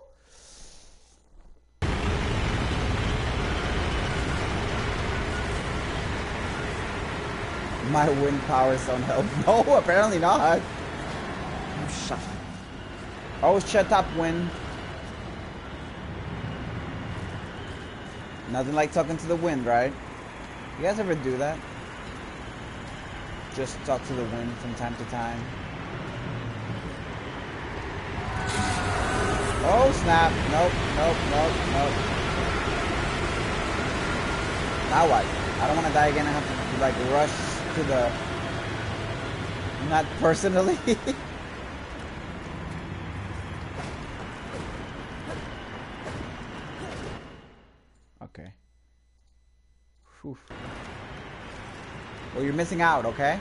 My wind powers don't help. No, apparently not. Oh, shut up. Oh, shut up, wind. Nothing like talking to the wind, right? You guys ever do that? Just talk to the wind from time to time. Oh snap! Nope, nope, nope, nope. Now what? I don't want to die again. I have to like rush to the. Not personally. okay. Whew. Well, you're missing out, okay?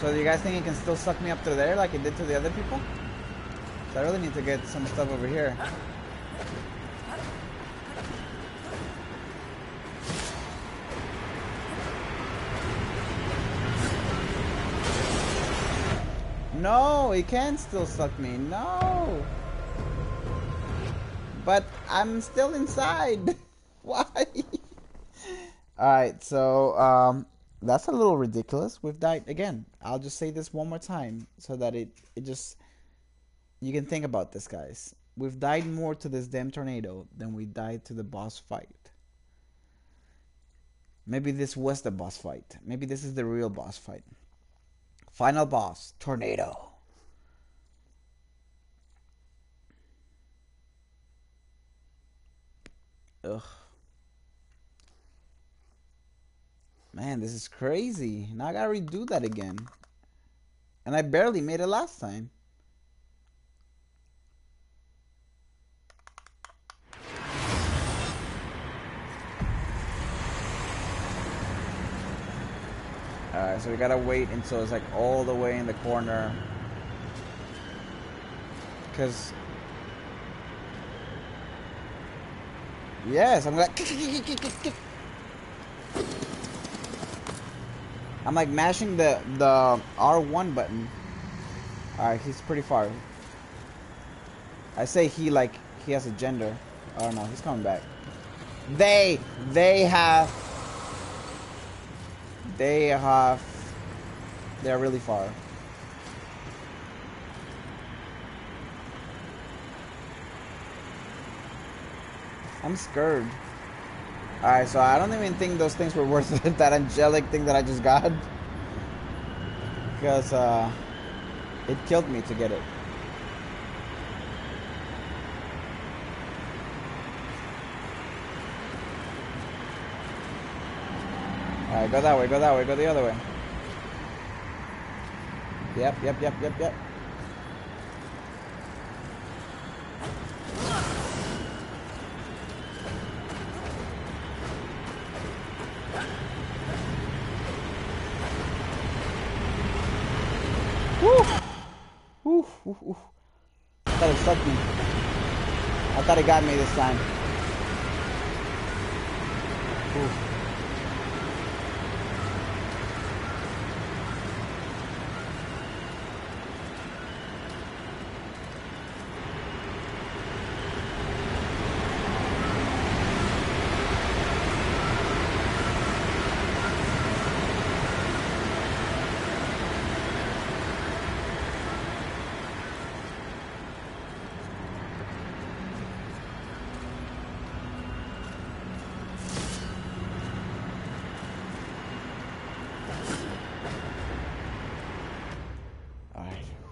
So do you guys think it can still suck me up to there like it did to the other people? So I really need to get some stuff over here. No, it can still suck me. No. But I'm still inside. Why? Alright, so um that's a little ridiculous. We've died again. I'll just say this one more time so that it it just you can think about this, guys. We've died more to this damn tornado than we died to the boss fight. Maybe this was the boss fight. Maybe this is the real boss fight. Final boss, Tornado. Ugh. Man, this is crazy. Now I gotta redo that again. And I barely made it last time. Alright, so we gotta wait until it's like all the way in the corner. Because... Yes, I'm like... I'm like mashing the, the R1 button. Alright, he's pretty far. I say he like he has a gender. Oh no, he's coming back. They, they have they have... They're really far. I'm scared. Alright, so I don't even think those things were worth it, that angelic thing that I just got. Because, uh... It killed me to get it. Alright, go that way, go that way, go the other way. Yep, yep, yep, yep, yep. Woo! Woo, woo, woo. I sucked me. I thought it got me this time.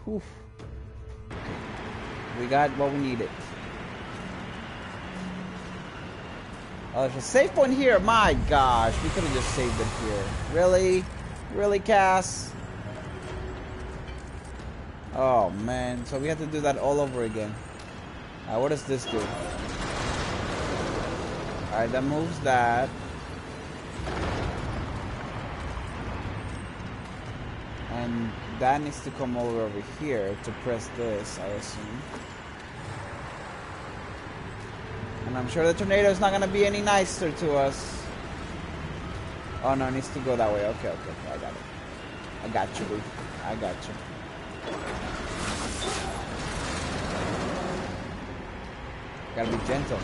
Whew. We got what we needed. Uh, oh, there's a safe one here. My gosh, we could have just saved it here. Really? Really, Cass? Oh, man. So we have to do that all over again. What does this do? Alright, that moves that. And that needs to come over over here to press this, I assume. And I'm sure the tornado is not going to be any nicer to us. Oh no, it needs to go that way. Okay, okay, okay, I got it. I got you, dude. I got you. Gotta be gentle.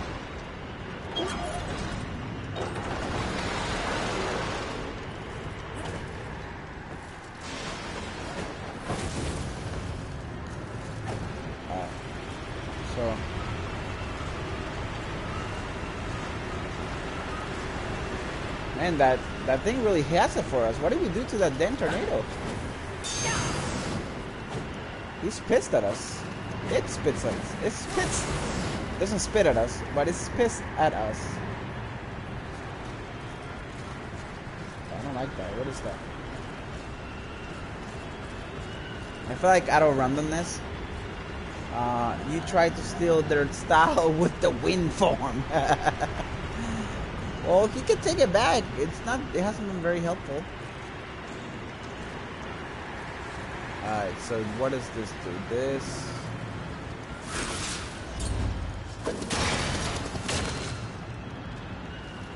Alright. So. Man, that, that thing really has it for us. What did we do to that damn tornado? He's pissed at us. It spits at us. It spits. Doesn't spit at us, but it's pissed at us. I don't like that. What is that? I feel like out of randomness, uh, you try to steal their style with the wind form. well, he could take it back. It's not. It hasn't been very helpful. Alright, so what does this do? This.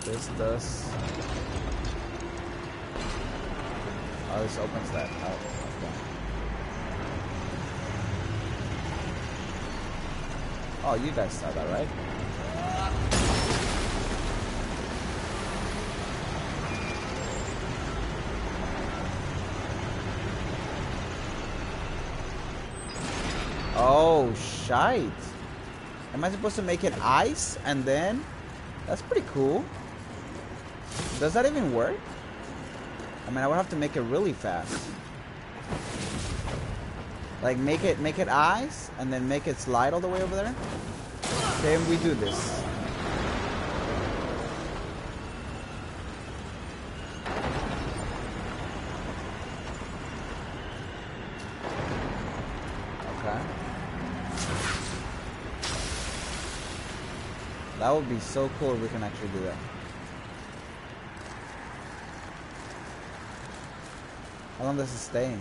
This does. Oh, this opens that. Oh, okay. Oh, you guys saw that, right? Oh, shite. Am I supposed to make it ice and then? That's pretty cool. Does that even work? I mean, I would have to make it really fast. Like make it make it ice, and then make it slide all the way over there. Can we do this? Okay. That would be so cool if we can actually do that. How long does it stay?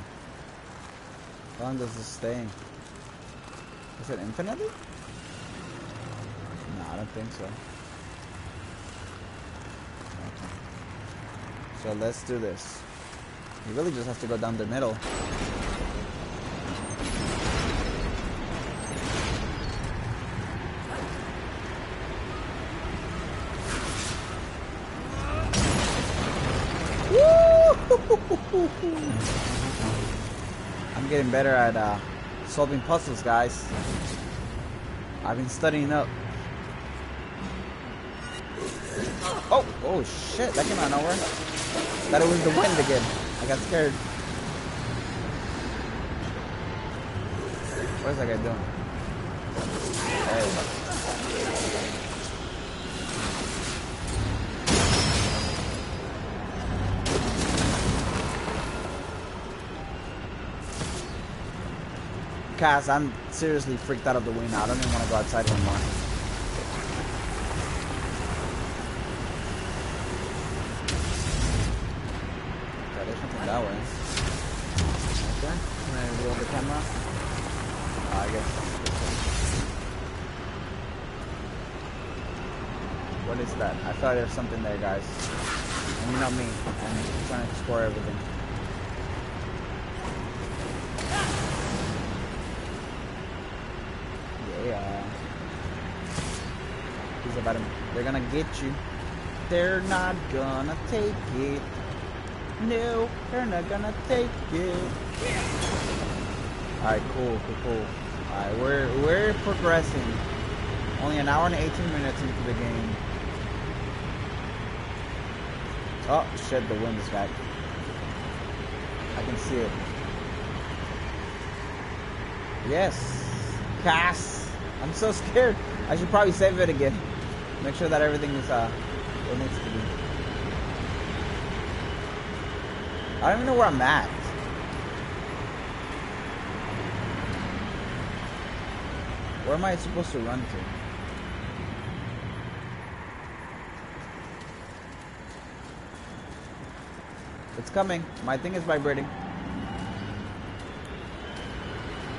How long does this stay? Is it infinitely? No, I don't think so. Okay. So let's do this. You really just have to go down the middle. Getting better at uh, solving puzzles, guys. I've been studying up. Oh, oh shit, that came out of nowhere. Thought it was the wind again. I got scared. What is that guy doing? Hey. Cass, I'm seriously freaked out of the wind now. I don't even want to go outside anymore. That. Okay. I the camera? Uh, I guess. What is that? I thought there's something there, guys. And you know me. I'm trying to explore everything. They're gonna get you. They're not gonna take it. No, they're not gonna take it. Alright, cool, cool, cool. Alright, we're we're progressing. Only an hour and 18 minutes into the game. Oh shit, the wind is back. I can see it. Yes. Cass. I'm so scared. I should probably save it again. Make sure that everything is uh it needs to be. I don't even know where I'm at. Where am I supposed to run to? It's coming. My thing is vibrating.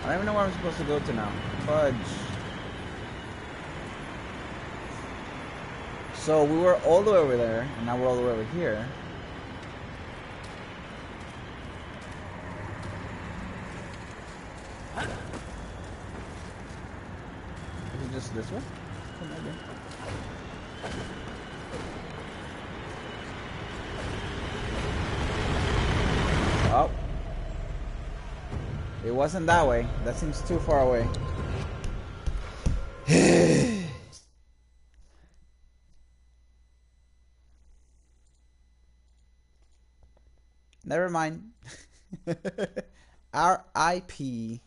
I don't even know where I'm supposed to go to now. Fudge. So we were all the way over there, and now we're all the way over here. Is it just this way? Oh. It wasn't that way. That seems too far away. Never mind. R.I.P.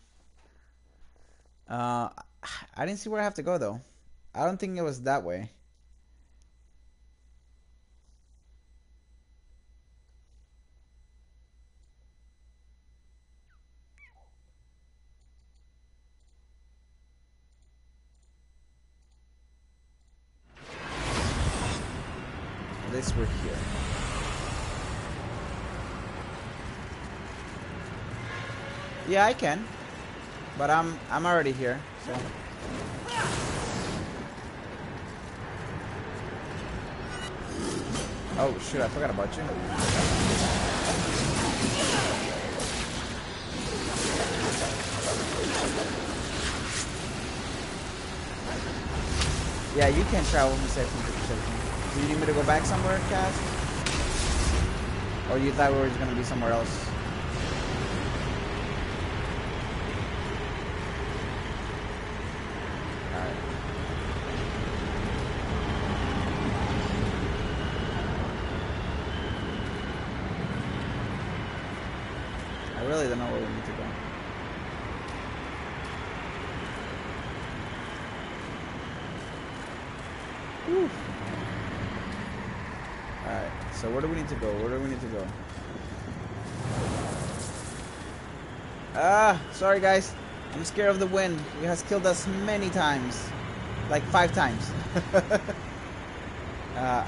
Uh, I didn't see where I have to go though. I don't think it was that way. At least we're here. Yeah, I can. But I'm I'm already here, so Oh shoot, I forgot about you. Yeah, you can travel from section to section. Do you need me to go back somewhere, Cass? Or you thought we were just gonna be somewhere else? Alright. really don't know where we need to go. Whew. Alright, so where do we need to go? Where do we need to go? Ah, sorry guys. I'm scared of the wind. It has killed us many times. Like five times. uh,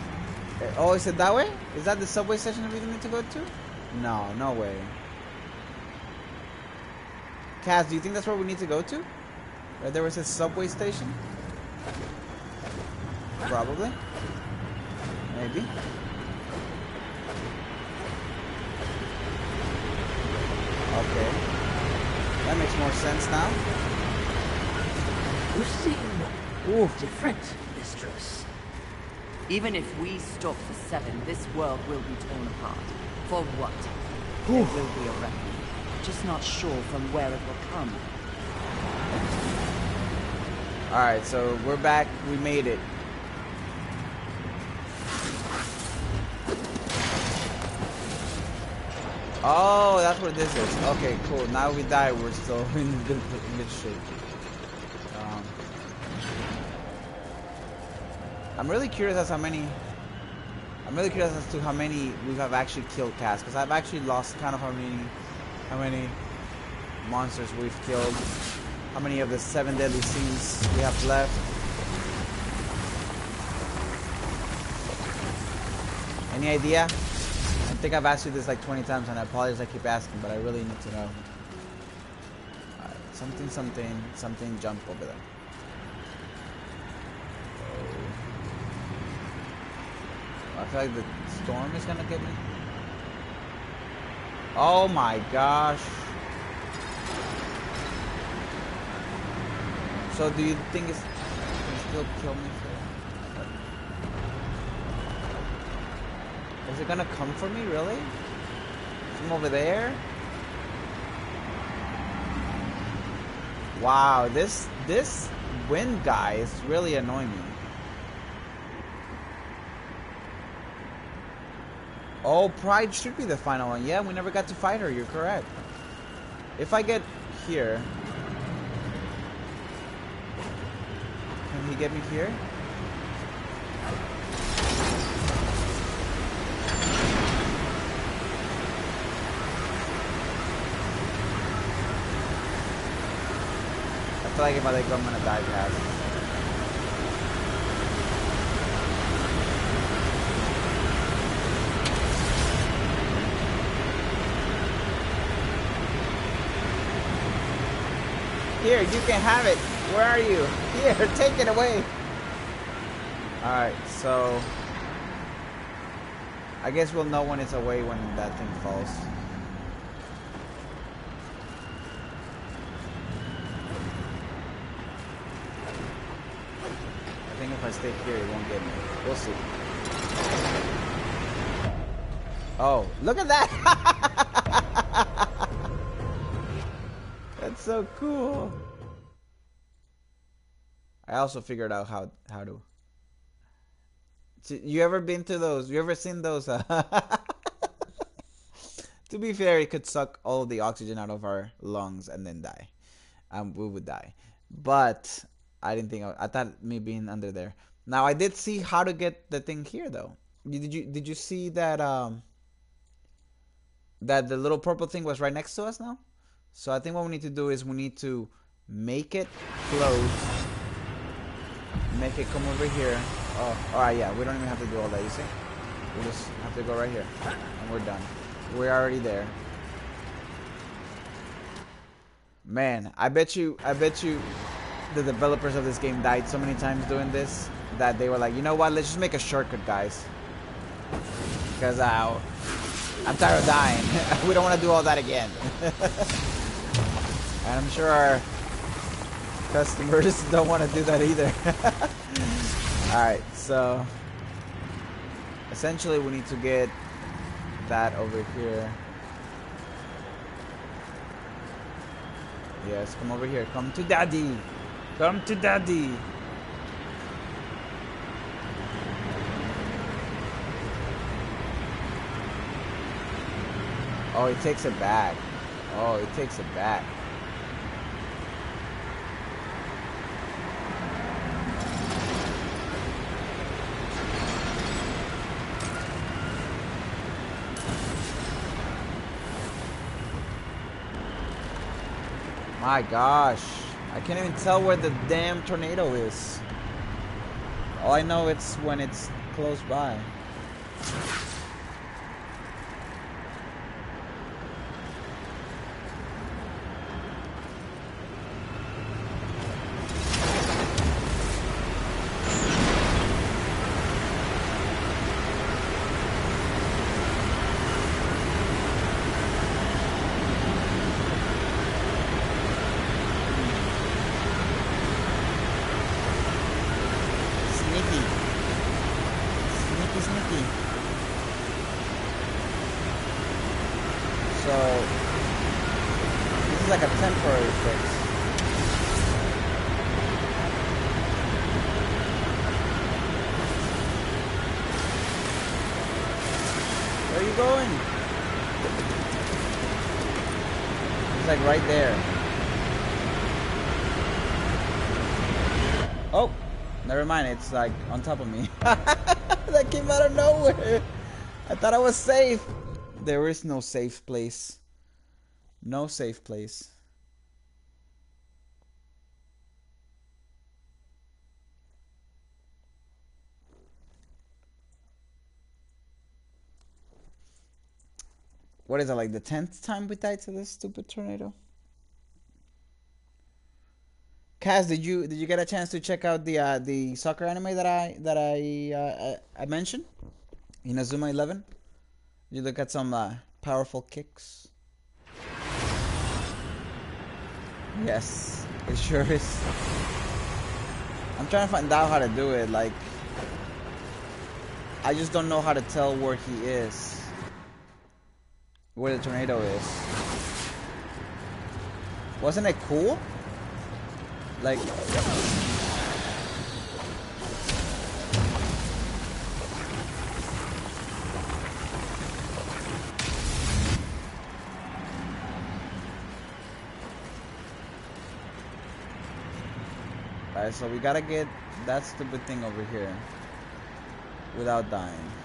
oh, is it that way? Is that the subway station we need to go to? No, no way. Cass, do you think that's where we need to go to? Where there was a subway station? Probably. Maybe. Okay. That makes more sense now. You seem Ooh. different, mistress. Even if we stop the Seven, this world will be torn apart. For what? There will be a reckoning. Just not sure from where it will come. Alright, so we're back. We made it. Oh, that's what this is. Okay, cool. Now we die, we're still in good, shape. Um, I'm really curious as how many. I'm really curious as to how many we have actually killed Cass, because I've actually lost kind of how many, how many monsters we've killed, how many of the seven deadly sins we have left. Any idea? I think I've asked you this like 20 times, and I apologize I keep asking, but I really need to know. Something, something, something jump over there. Oh. I feel like the storm is gonna get me. Oh my gosh. So do you think it's can still kill me for Is it gonna come for me really? From over there? Wow, this this wind guy is really annoying me. Oh, Pride should be the final one. Yeah, we never got to fight her. You're correct. If I get here, can he get me here? Like if I let I'm gonna die. Here, you can have it. Where are you? Here, take it away. Alright, so... I guess we'll know when it's away when that thing falls. Stay here, it won't get me. We'll see. Oh, look at that! That's so cool. I also figured out how how to. You ever been to those? You ever seen those? Uh, to be fair, it could suck all the oxygen out of our lungs and then die. Um, we would die. But I didn't think I, I thought me being under there. Now I did see how to get the thing here though. Did you did you see that um that the little purple thing was right next to us now? So I think what we need to do is we need to make it close. Make it come over here. Oh, alright, yeah, we don't even have to do all that, you see? We just have to go right here. And we're done. We're already there. Man, I bet you, I bet you the developers of this game died so many times doing this that they were like, you know what, let's just make a shortcut, guys. Because uh, I'm tired of dying. we don't want to do all that again. and I'm sure our customers don't want to do that either. Alright, so essentially we need to get that over here. Yes, come over here. Come to daddy. Come to daddy. Oh, he takes it back. Oh, it takes it back. My gosh. I can't even tell where the damn tornado is. All I know it's when it's close by. Sneaky. Sneaky, sneaky. So, this is like a temporary fix. Where are you going? It's like right there. Oh, never mind. It's like on top of me. that came out of nowhere. I thought I was safe. There is no safe place. No safe place. What is it like the tenth time we died to this stupid tornado? Cass, did you did you get a chance to check out the uh, the soccer anime that I that I uh, I mentioned? Inazuma Eleven. You look at some uh, powerful kicks. Yes, it sure is. I'm trying to find out how to do it. Like, I just don't know how to tell where he is, where the tornado is. Wasn't it cool? Like, Alright, so we gotta get that stupid thing over here without dying.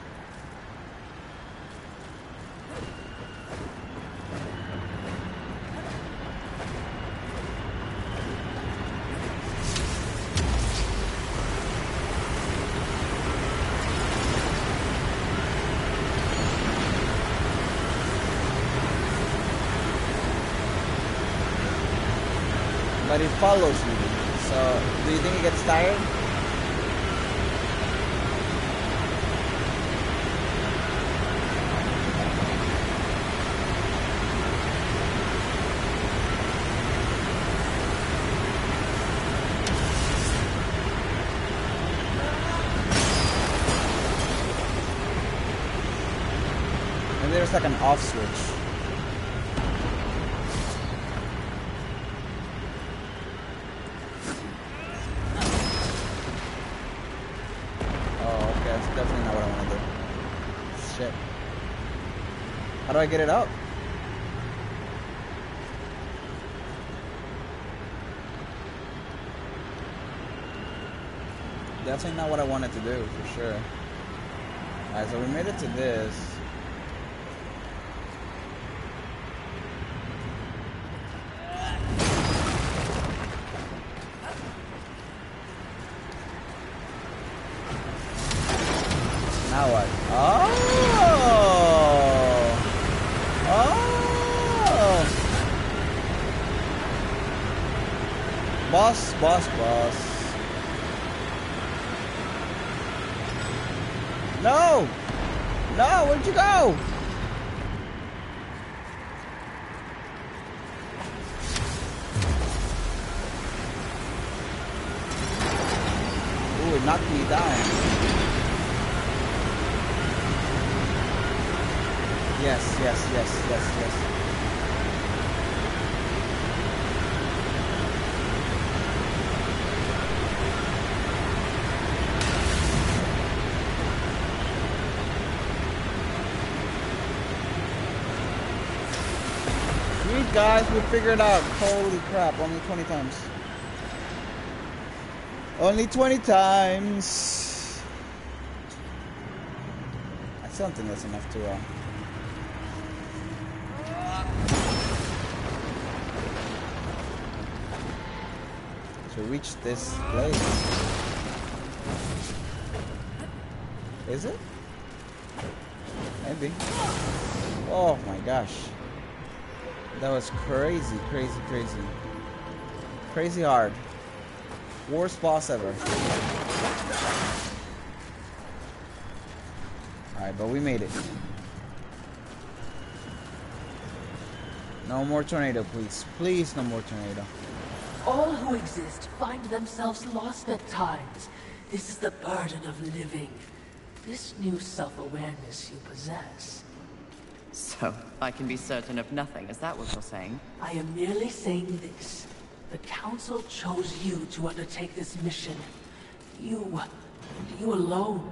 Follows you. So, do you think it gets tired? Maybe there's like an off switch. Oh, okay, that's definitely not what I want to do. Shit. How do I get it up? Definitely not what I wanted to do, for sure. Alright, so we made it to this. Now what? Oh! Oh! Boss, boss, boss. No! No, where'd you go? Ooh, it knocked me down. Yes, yes, yes, yes, yes. Sweet guys. We figured out. Holy crap. Only 20 times. Only 20 times. I still don't think that's enough to... Uh... To reach this place. Is it? Maybe. Oh my gosh. That was crazy, crazy, crazy. Crazy hard. Worst boss ever. Alright, but we made it. No more tornado, please. Please, no more tornado. All who exist find themselves lost at times. This is the burden of living. This new self-awareness you possess. So, I can be certain of nothing, is that what you're saying? I am merely saying this. The Council chose you to undertake this mission. You, you alone.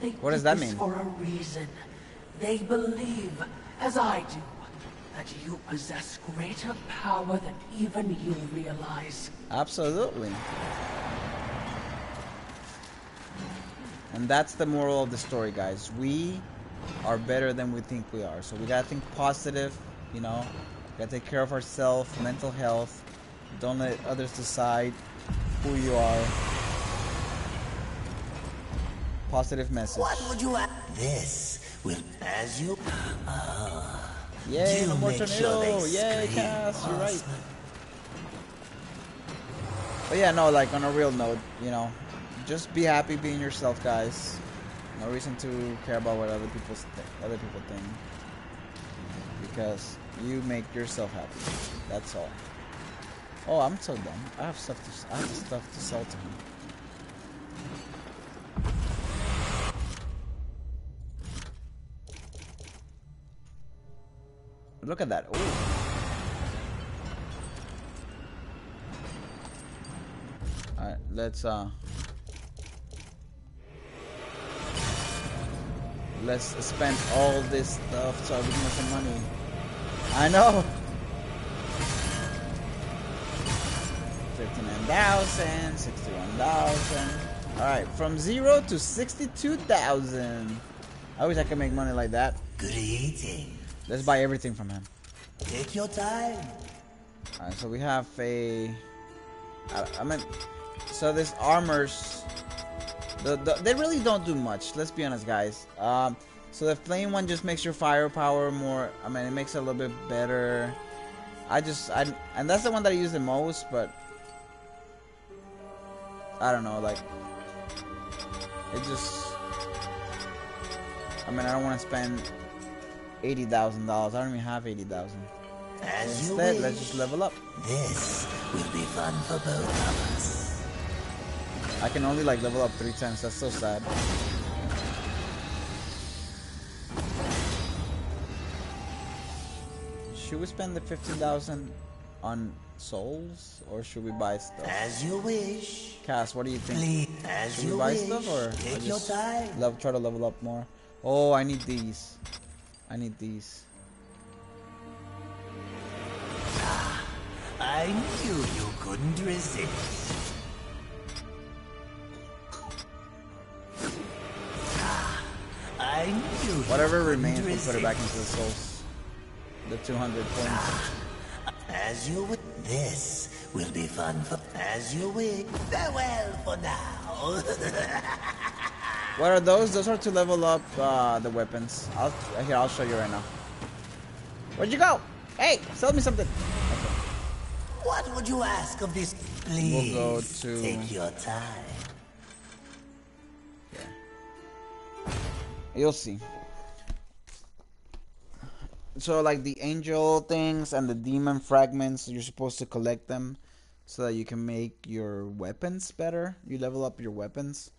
They What does did that this mean? for a reason. They believe, as I do, that you possess greater power than even you realize. Absolutely. And that's the moral of the story, guys. We are better than we think we are. So we gotta think positive, you know. We gotta take care of ourselves, mental health. Don't let others decide who you are. Positive message. What would you add? This will, as you. Yay, You no more make sure tornado! Yay, Cass, you're right. But yeah, no, like on a real note, you know, just be happy being yourself, guys. No reason to care about what other people th- other people think, because you make yourself happy. That's all. Oh, I'm so dumb. I have stuff to I have stuff to sell to him. Look at that. Ooh. Alright, let's uh Let's spend all this stuff so I can get some money. I know. Fifty-nine thousand, sixty-one thousand. All right, from zero to sixty-two thousand. I wish I could make money like that. Good eating. Let's buy everything from him. Take your time. All right, so we have a. I, I mean, so this armors. The, the, they really don't do much. Let's be honest, guys. Um, so the flame one just makes your firepower more. I mean, it makes it a little bit better. I just I and that's the one that I use the most, but I don't know, like it just. I mean, I don't want to spend eighty thousand dollars. I don't even have eighty thousand. As you Instead, let's just level up. This will be fun for both of us. I can only like level up three times. That's so sad. Should we spend the fifteen thousand on souls, or should we buy stuff? As you wish. Cass, what do you think? Please. As Should you we buy wish. stuff, or, Take your just level, try to level up more? Oh, I need these. I need these. Ah, I knew you couldn't resist. Whatever remains, we'll put it back into the souls. The 200 points. As you wish. This will be fun for. As you wish. Farewell for now. What are those? Those are to level up uh, the weapons. I'll here. I'll show you right now. Where'd you go? Hey, sell me something. what would you ask of this? Please. go to- Take your time. You'll see. So like the angel things and the demon fragments, you're supposed to collect them so that you can make your weapons better. You level up your weapons,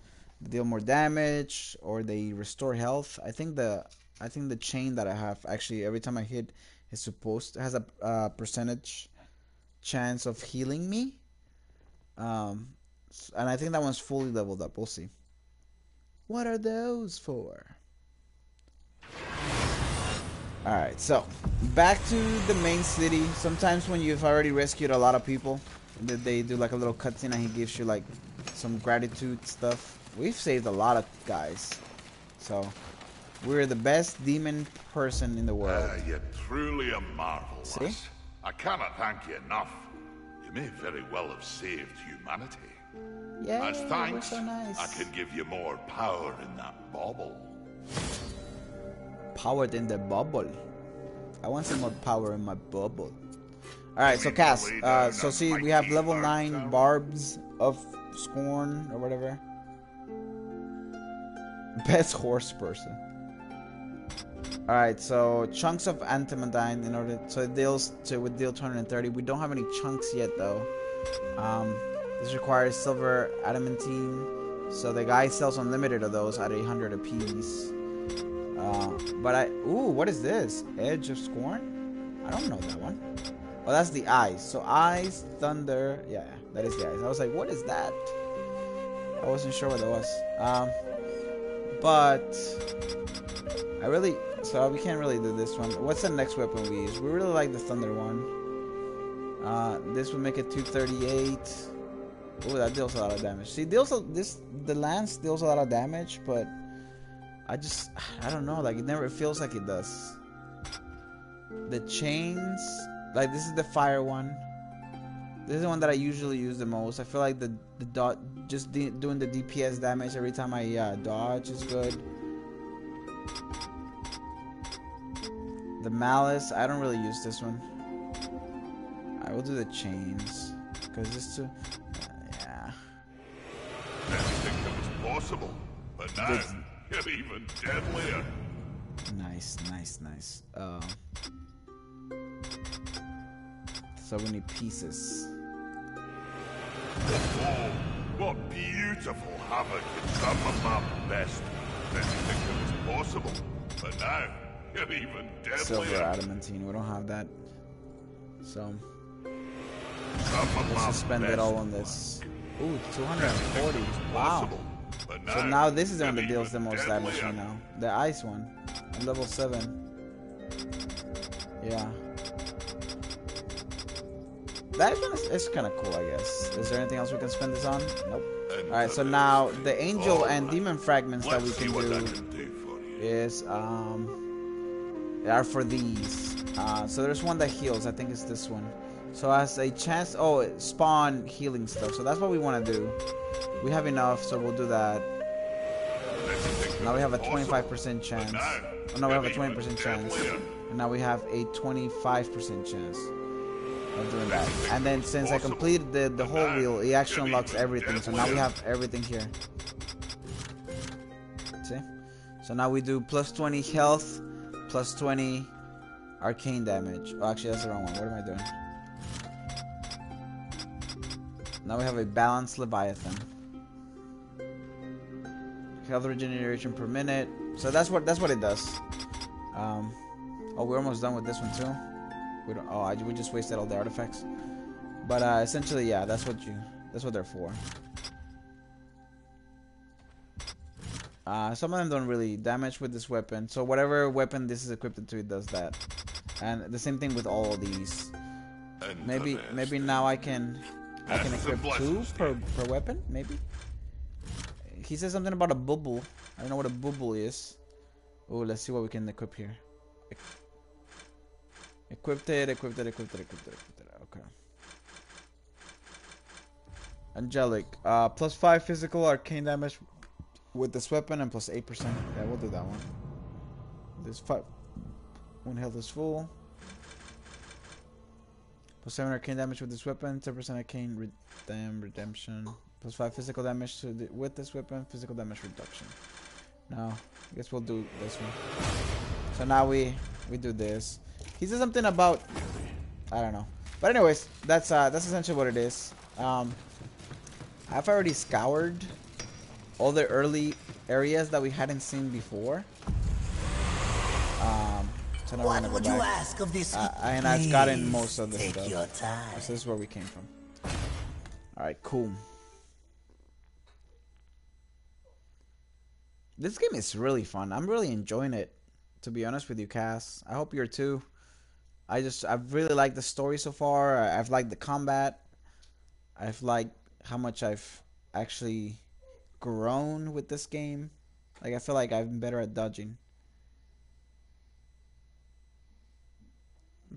deal more damage, or they restore health. I think the I think the chain that I have actually every time I hit is supposed has a uh, percentage chance of healing me. Um, and I think that one's fully leveled up. We'll see. What are those for? Alright, so back to the main city. Sometimes when you've already rescued a lot of people, that they do like a little cutscene and he gives you like some gratitude stuff. We've saved a lot of guys. So we're the best demon person in the world. Ah, you're truly a marvel, See? I cannot thank you enough. You may very well have saved humanity. Yeah, As thanks, so nice. I can give you more power in that bubble. Powered in the bubble. I want some more power in my bubble. Alright, so Cass, uh, so see, we have level 9 Barbs of Scorn, or whatever. Best horse person. Alright, so chunks of adamantine in order, so it deals, to would deal 230. We don't have any chunks yet though. Um, this requires silver adamantine, so the guy sells unlimited of those at 800 apiece. Uh, but I, ooh, what is this? Edge of Scorn? I don't know that one. Oh, that's the eyes. So eyes, thunder. Yeah, that is the eyes. I was like, what is that? I wasn't sure what that was. Um, but I really, so we can't really do this one. What's the next weapon we use? We really like the thunder one. Uh, this would make it 238. Oh, that deals a lot of damage. See, deals a, this the lance deals a lot of damage, but I just I don't know. Like it never feels like it does. The chains, like this is the fire one. This is the one that I usually use the most. I feel like the the dot just doing the DPS damage every time I uh, dodge is good. The malice, I don't really use this one. I will do the chains because this too. Now even deadlier. Nice, nice, nice. Um, so we need pieces. Oh, what beautiful havoc in some of my best. Didn't think it was possible, but now you're even Silver adamantine. We don't have that. So let's my just spend it all on this. Ooh, 240. Wow. So now this is the one that deals the most damage right now. The ice one. Level 7. Yeah. That one is, kind of cool, I guess. Is there anything else we can spend this on? Nope. Alright, so now the angel and demon fragments that we can what I do can do is um are for these. Uh, so there's one that heals. I think it's this one. So as a chance, oh, spawn healing stuff. So that's what we want to do. We have enough, so we'll do that. Now we have a 25% chance. Oh, no, we have a 20% chance. And now we have a 25% chance of doing that. And then since I completed the, the whole wheel, it actually unlocks everything. So now we have everything here. See? So now we do plus 20 health, plus 20 arcane damage. Oh, actually, that's the wrong one. What am I doing? Now we have a balanced Leviathan. Health regeneration per minute. So that's what that's what it does. Um, oh, we're almost done with this one too. We don't. Oh, I, we just wasted all the artifacts. But uh, essentially, yeah, that's what you. That's what they're for. Uh, some of them don't really damage with this weapon. So whatever weapon this is equipped to, it does that. And the same thing with all of these. Maybe maybe now I can I can equip two per per weapon. Maybe. He says something about a bubble. I don't know what a bubble is. Oh, let's see what we can equip here. Equipped it, equipped it, equipped it, equipped it, equipped it. Okay. Angelic. Uh, plus 5 physical arcane damage with this weapon and plus 8%. Yeah, we'll do that one. This 5. When health is full. Plus 7 arcane damage with this weapon, 10% arcane redem redemption. Plus 5 physical damage to the, with this weapon, physical damage reduction. No, I guess we'll do this one. So now we we do this. He said something about I don't know. But anyways, that's uh that's essentially what it is. Um I've already scoured all the early areas that we hadn't seen before. We're What would you ask of this? Uh, and I've gotten most of the Take stuff. your time. So this is where we came from. Alright, cool. This game is really fun. I'm really enjoying it. To be honest with you, Cass, I hope you're too. I just I've really liked the story so far. I- I've liked the combat. I've liked how much I've actually grown with this game. Like I feel like I'm better at dodging.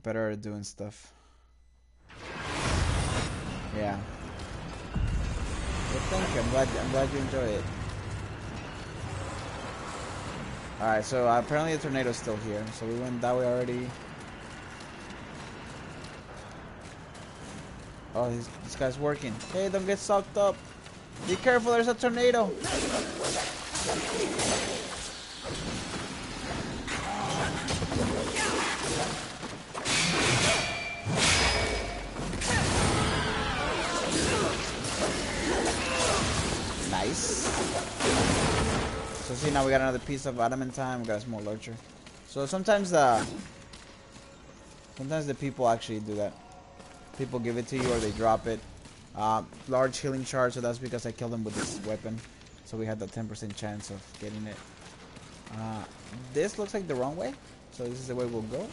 Better at doing stuff. Yeah. Well, thank you. I'm glad. I'm glad you enjoy it. All right. So uh, apparently the tornado's still here. So we went that way already. Oh, this, this guy's working. Hey, don't get sucked up. Be careful. There's a tornado. So see now we got another piece of adamantine. We got a small lurcher. So sometimes the sometimes the people actually do that. People give it to you or they drop it. Uh, large healing charge. So that's because I killed him with this weapon. So we had the 10% chance of getting it. Uh, this looks like the wrong way. So this is the way we'll go.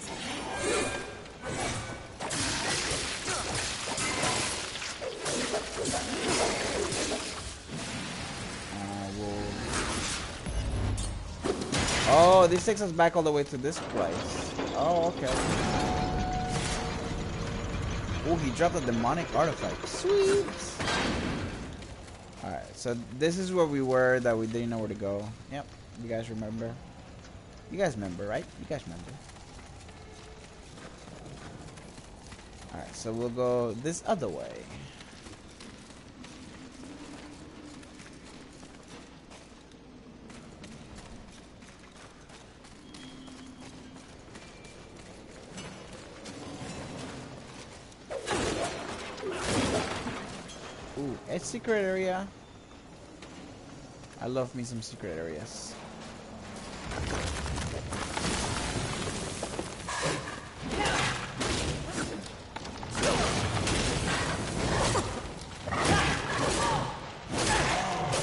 Oh, this takes us back all the way to this place. Oh, okay. Oh, he dropped a demonic artifact. Sweet. Alright, so this is where we were that we didn't know where to go. Yep, you guys remember? You guys remember, right? You guys remember. Alright, so we'll go this other way. Ooh, a secret area. I love me some secret areas.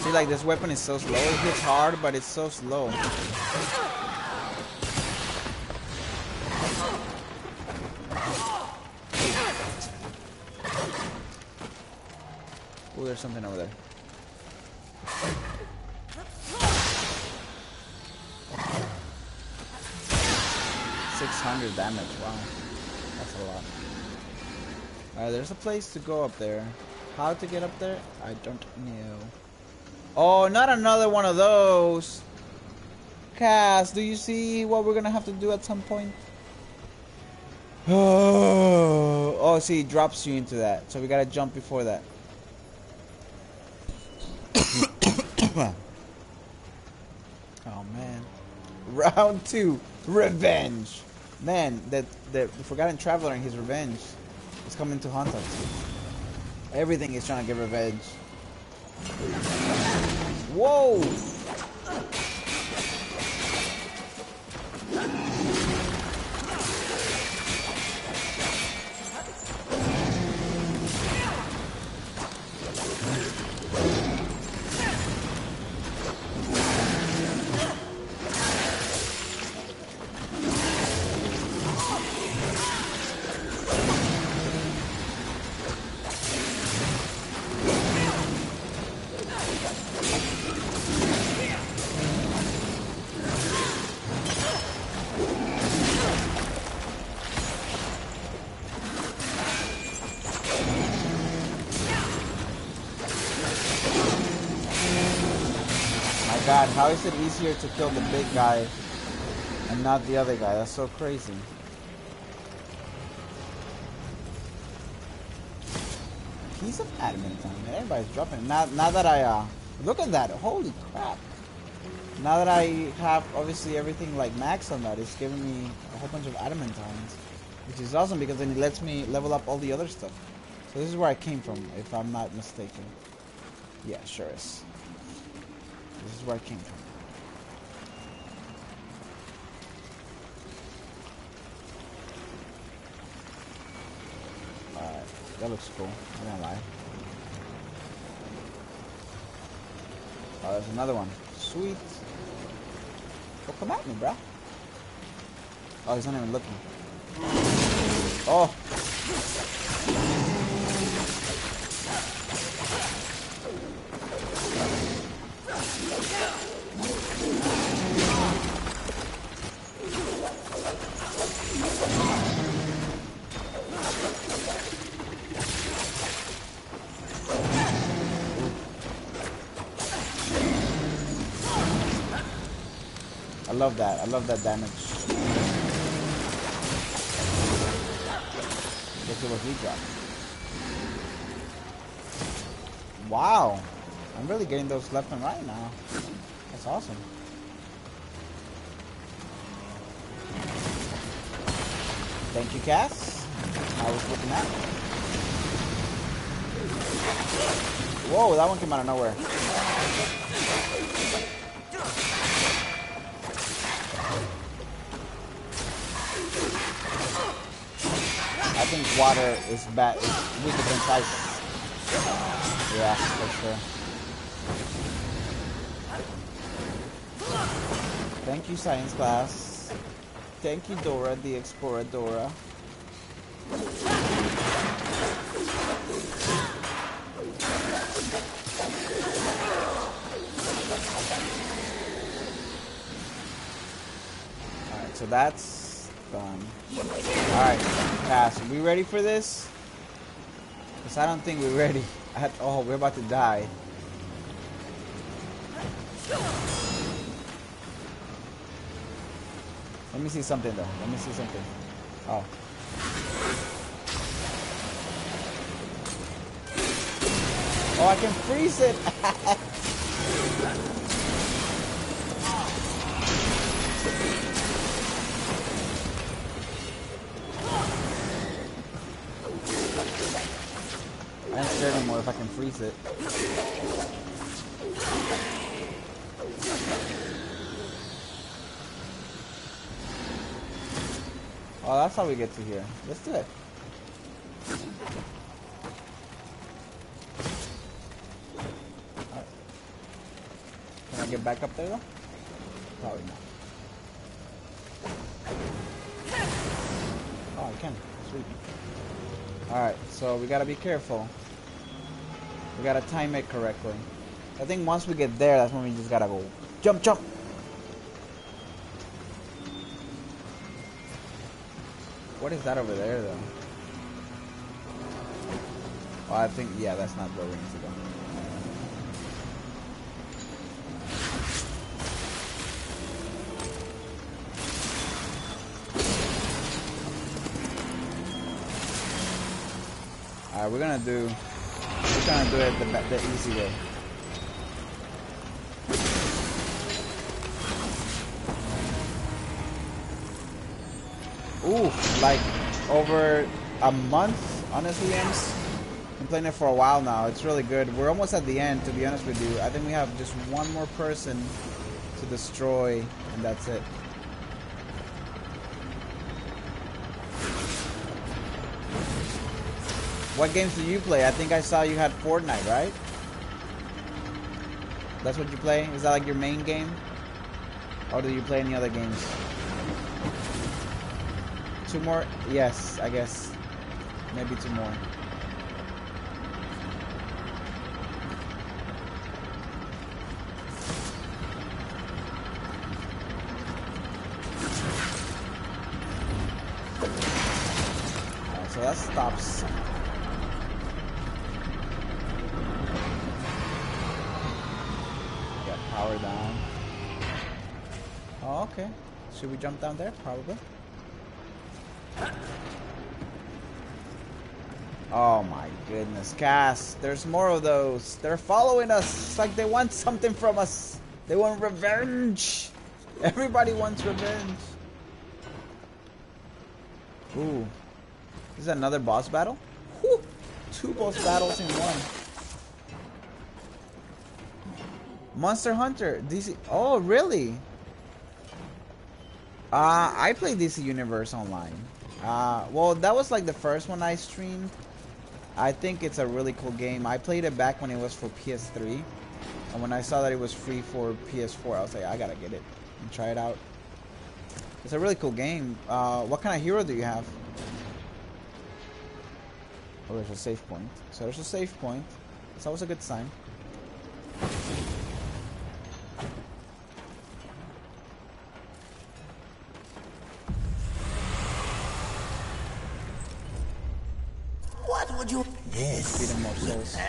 See, like this weapon is so slow. It hits hard, but it's so slow. There's something over there. Six hundred damage. Wow, that's a lot. Alright, there's a place to go up there. How to get up there? I don't know. Oh, not another one of those. Cass, do you see what we're gonna have to do at some point? Oh, oh, see, it drops you into that. So we gotta jump before that. Oh man. Round two, revenge. Man, that the Forgotten Traveler and his revenge is coming to haunt us. Everything is trying to get revenge. Whoa! Easier to kill the big guy and not the other guy? That's so crazy. Piece of adamantine, man. Everybody's dropping. Now, now that I, uh, look at that. Holy crap. Now that I have, obviously, everything, like, max on that, it's giving me a whole bunch of adamantines. Which is awesome, because then it lets me level up all the other stuff. So this is where I came from, if I'm not mistaken. Yeah, sure is. This is where I came from. Alright, that looks cool. Not gonna lie. Oh, there's another one. Sweet. Well, come at me, bro. Oh, he's not even looking. Oh. Love that. I love that damage. Let's see what he dropped. Wow. I'm really getting those left and right now. That's awesome. Thank you, Cass. I was looking at. Whoa, that one came out of nowhere. I think water is bad. Is weaker than ice. Yeah, for sure. Thank you, science class. Thank you, Dora, the exploradora. Alright, so that's done. Alright, Cass, we ready for this? Because I don't think we're ready. at oh, we're about to die. Let me see something though. Let me see something. Oh. Oh, I can freeze it. if I can freeze it. Oh, that's how we get to here. Let's do it. Alright. Can I get back up there though? Probably not. Oh, I can. Sweet. Alright, so we gotta be careful. We gotta time it correctly. I think once we get there, that's when we just gotta go jump, jump. What is that over there, though? Oh, I think, yeah, that's not where we need to go. Alright, we're gonna do, we're gonna do it the, the easy way. Ooh, like over a month, honestly, Ems. Been playing it for a while now. It's really good. We're almost at the end, to be honest with you. I think we have just one more person to destroy, and that's it. What games do you play? I think I saw you had Fortnite, right? That's what you play? Is that like your main game? Or do you play any other games? Two more? Yes, I guess. Maybe two more. Should we jump down there? Probably. Oh my goodness, Cass, there's more of those. They're following us. It's like they want something from us. They want revenge. Everybody wants revenge. Ooh. This is another boss battle? Whew. Two boss battles in one. Monster Hunter. DC. Oh, really? Uh, I play DC Universe online. Uh, well, that was like the first one I streamed. I think it's a really cool game. I played it back when it was for PS3. And when I saw that it was free for PS4, I was like, I gotta get it and try it out. It's a really cool game. Uh, what kind of hero do you have? Oh, there's a save point. So there's a save point. It's always a good sign.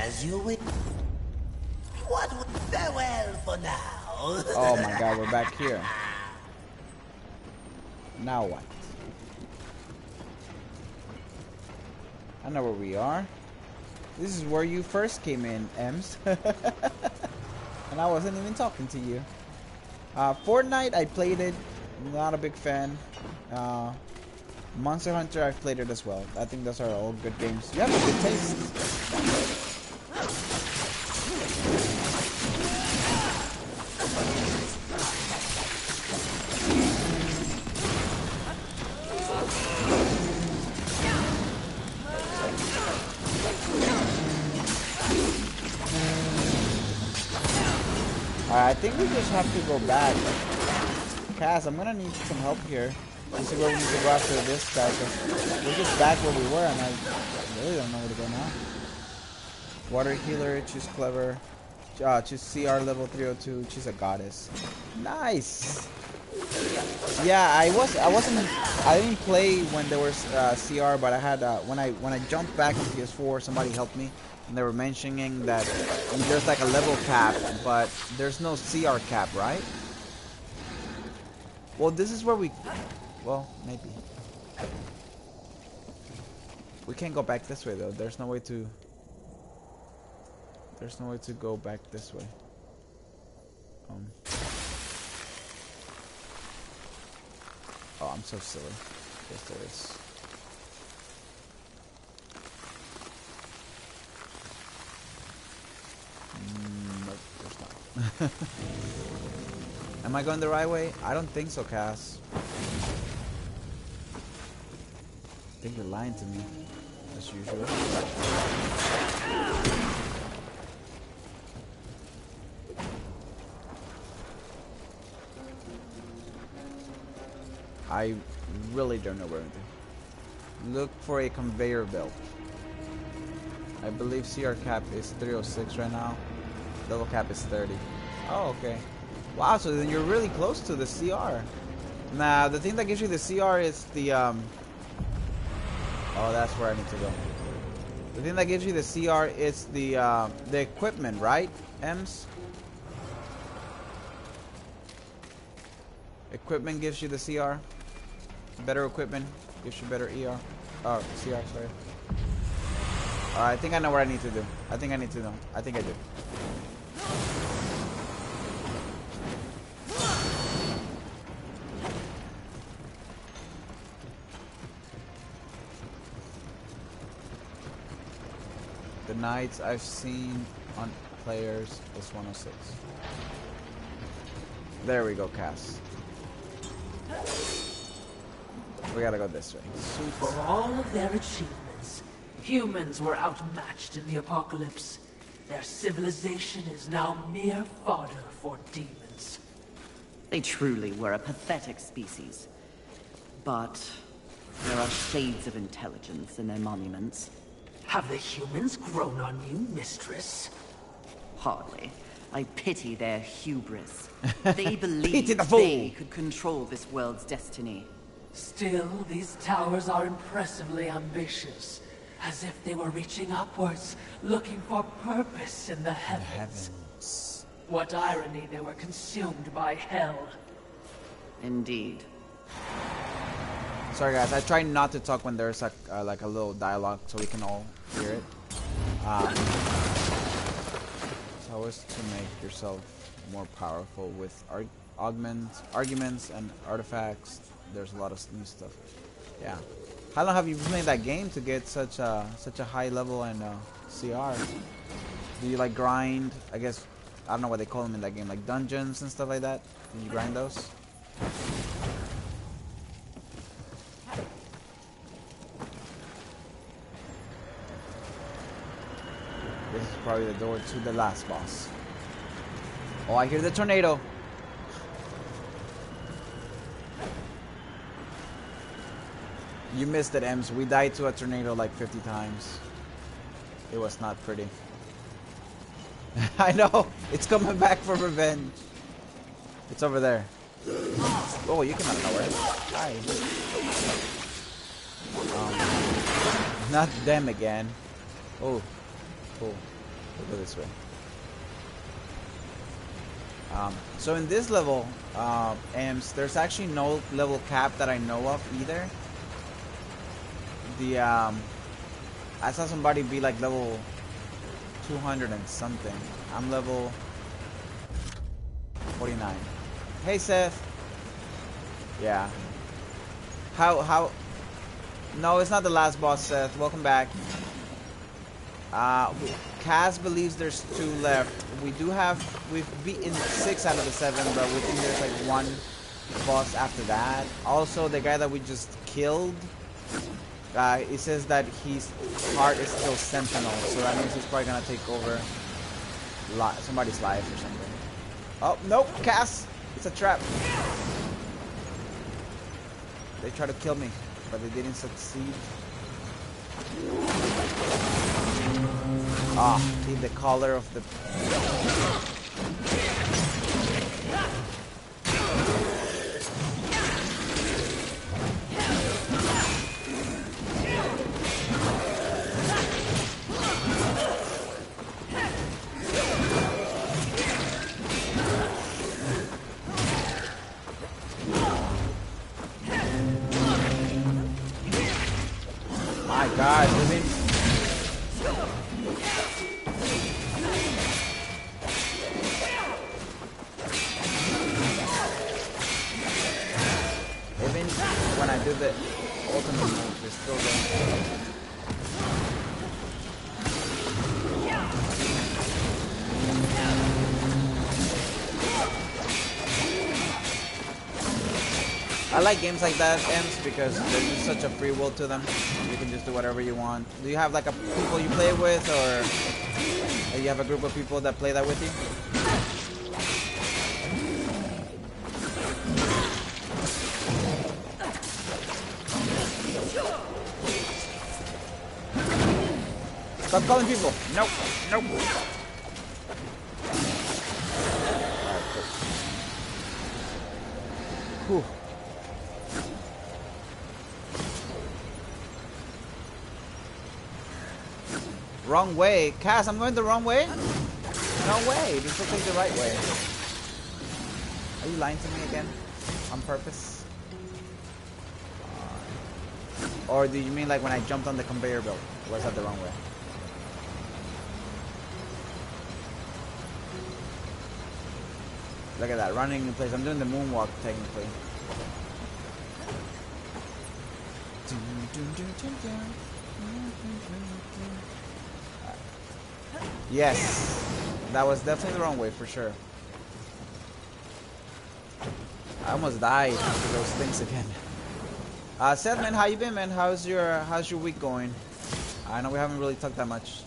As you wish. What would... Farewell for now. Oh my god, we're back here. Now what? I know where we are. This is where you first came in, Ems. and I wasn't even talking to you. Uh, Fortnite, I played it. Not a big fan. Uh, Monster Hunter, I've played it as well. I think those are all good games. You have a good taste. Have to go back. Cass, I'm gonna need some help here. To see where we need to go after this guy, because we're just back where we were, and I really don't know where to go now. Water healer, she's clever. Uh, choose CR level 302, she's a goddess. Nice! Yeah, I was, I wasn't, I didn't play when there was uh, CR, but I had, uh, when I, when I jumped back to PS4, somebody helped me, and they were mentioning that there's like a level cap, but there's no CR cap, right? Well, this is where we, well, maybe. We can't go back this way though. There's no way to. There's no way to go back this way. Um. Oh, I'm so silly. Yes, there is. Mm, nope, there's not. Am I going the right way? I don't think so, Cass. I think you're lying to me, as usual. I really don't know where to Look for a conveyor belt. I believe CR cap is 306 right now. Level cap is 30. Oh, okay. Wow, so then you're really close to the CR. Now, the thing that gives you the CR is the, um... Oh, that's where I need to go. The thing that gives you the CR is the, uh, the equipment, right, Ems? Equipment gives you the CR. Better equipment gives you better ER. Oh, CR, sorry. Alright, I think I know what I need to do. I think I need to know. I think I do. The knights I've seen on players is 106. There we go, Cass. We gotta go this way. For all of their achievements, humans were outmatched in the apocalypse. Their civilization is now mere fodder for demons. They truly were a pathetic species. But there are shades of intelligence in their monuments. Have the humans grown on you, mistress? Hardly. I pity their hubris. They believed the they could control this world's destiny. Still, these towers are impressively ambitious. As if they were reaching upwards, looking for purpose in the heavens. Heavens. What irony they were consumed by hell. Indeed. Sorry guys, I try not to talk when there's like uh, like a little dialogue so we can all hear it. Um, it's always to make yourself more powerful with arg augments, arguments, and artifacts. There's a lot of new stuff. Yeah. How long have you played that game to get such a such a high level and uh, CR? Do you like grind? I guess I don't know what they call them in that game, like dungeons and stuff like that. Do you grind those? This is probably the door to the last boss. Oh, I hear the tornado. You missed it, Ems. We died to a tornado like 50 times. It was not pretty. I know. It's coming back for revenge. It's over there. Oh, you cannot know it. Hi. Um, not them again. Oh. Cool. We'll go this way. Um, so in this level, uh, there's actually no level cap that I know of either. The um, I saw somebody be like level 200 and something. I'm level 49. Hey Seth. Yeah. How how? No, it's not the last boss, Seth. Welcome back. Uh, believes there's two left. We do have, we've beaten six out of the seven, but we think there's like one boss after that. Also, the guy that we just killed, uh, says that his heart is still Sentinel, so that means he's probably gonna take over li somebody's life or something. Oh, nope, Cass! It's a trap. They try to kill me, but they didn't succeed. Ah, see the color of the... like games like that, Ems, because there's just such a free will to them. You can just do whatever you want. Do you have like a people you play with, or you have a group of people that play that with you? Stop calling people. Nope. Nope. Wrong way. Cass, I'm going the wrong way? No way. This looks like the right way. Are you lying to me again? On purpose? Uh, or do you mean like when I jumped on the conveyor belt? Was that the wrong way? Look at that, running in place. I'm doing the moonwalk technically. Yes, that was definitely the wrong way for sure. I almost died after those things again. Uh, Seth, man, how you been, man? How's your How's your week going? I know we haven't really talked that much.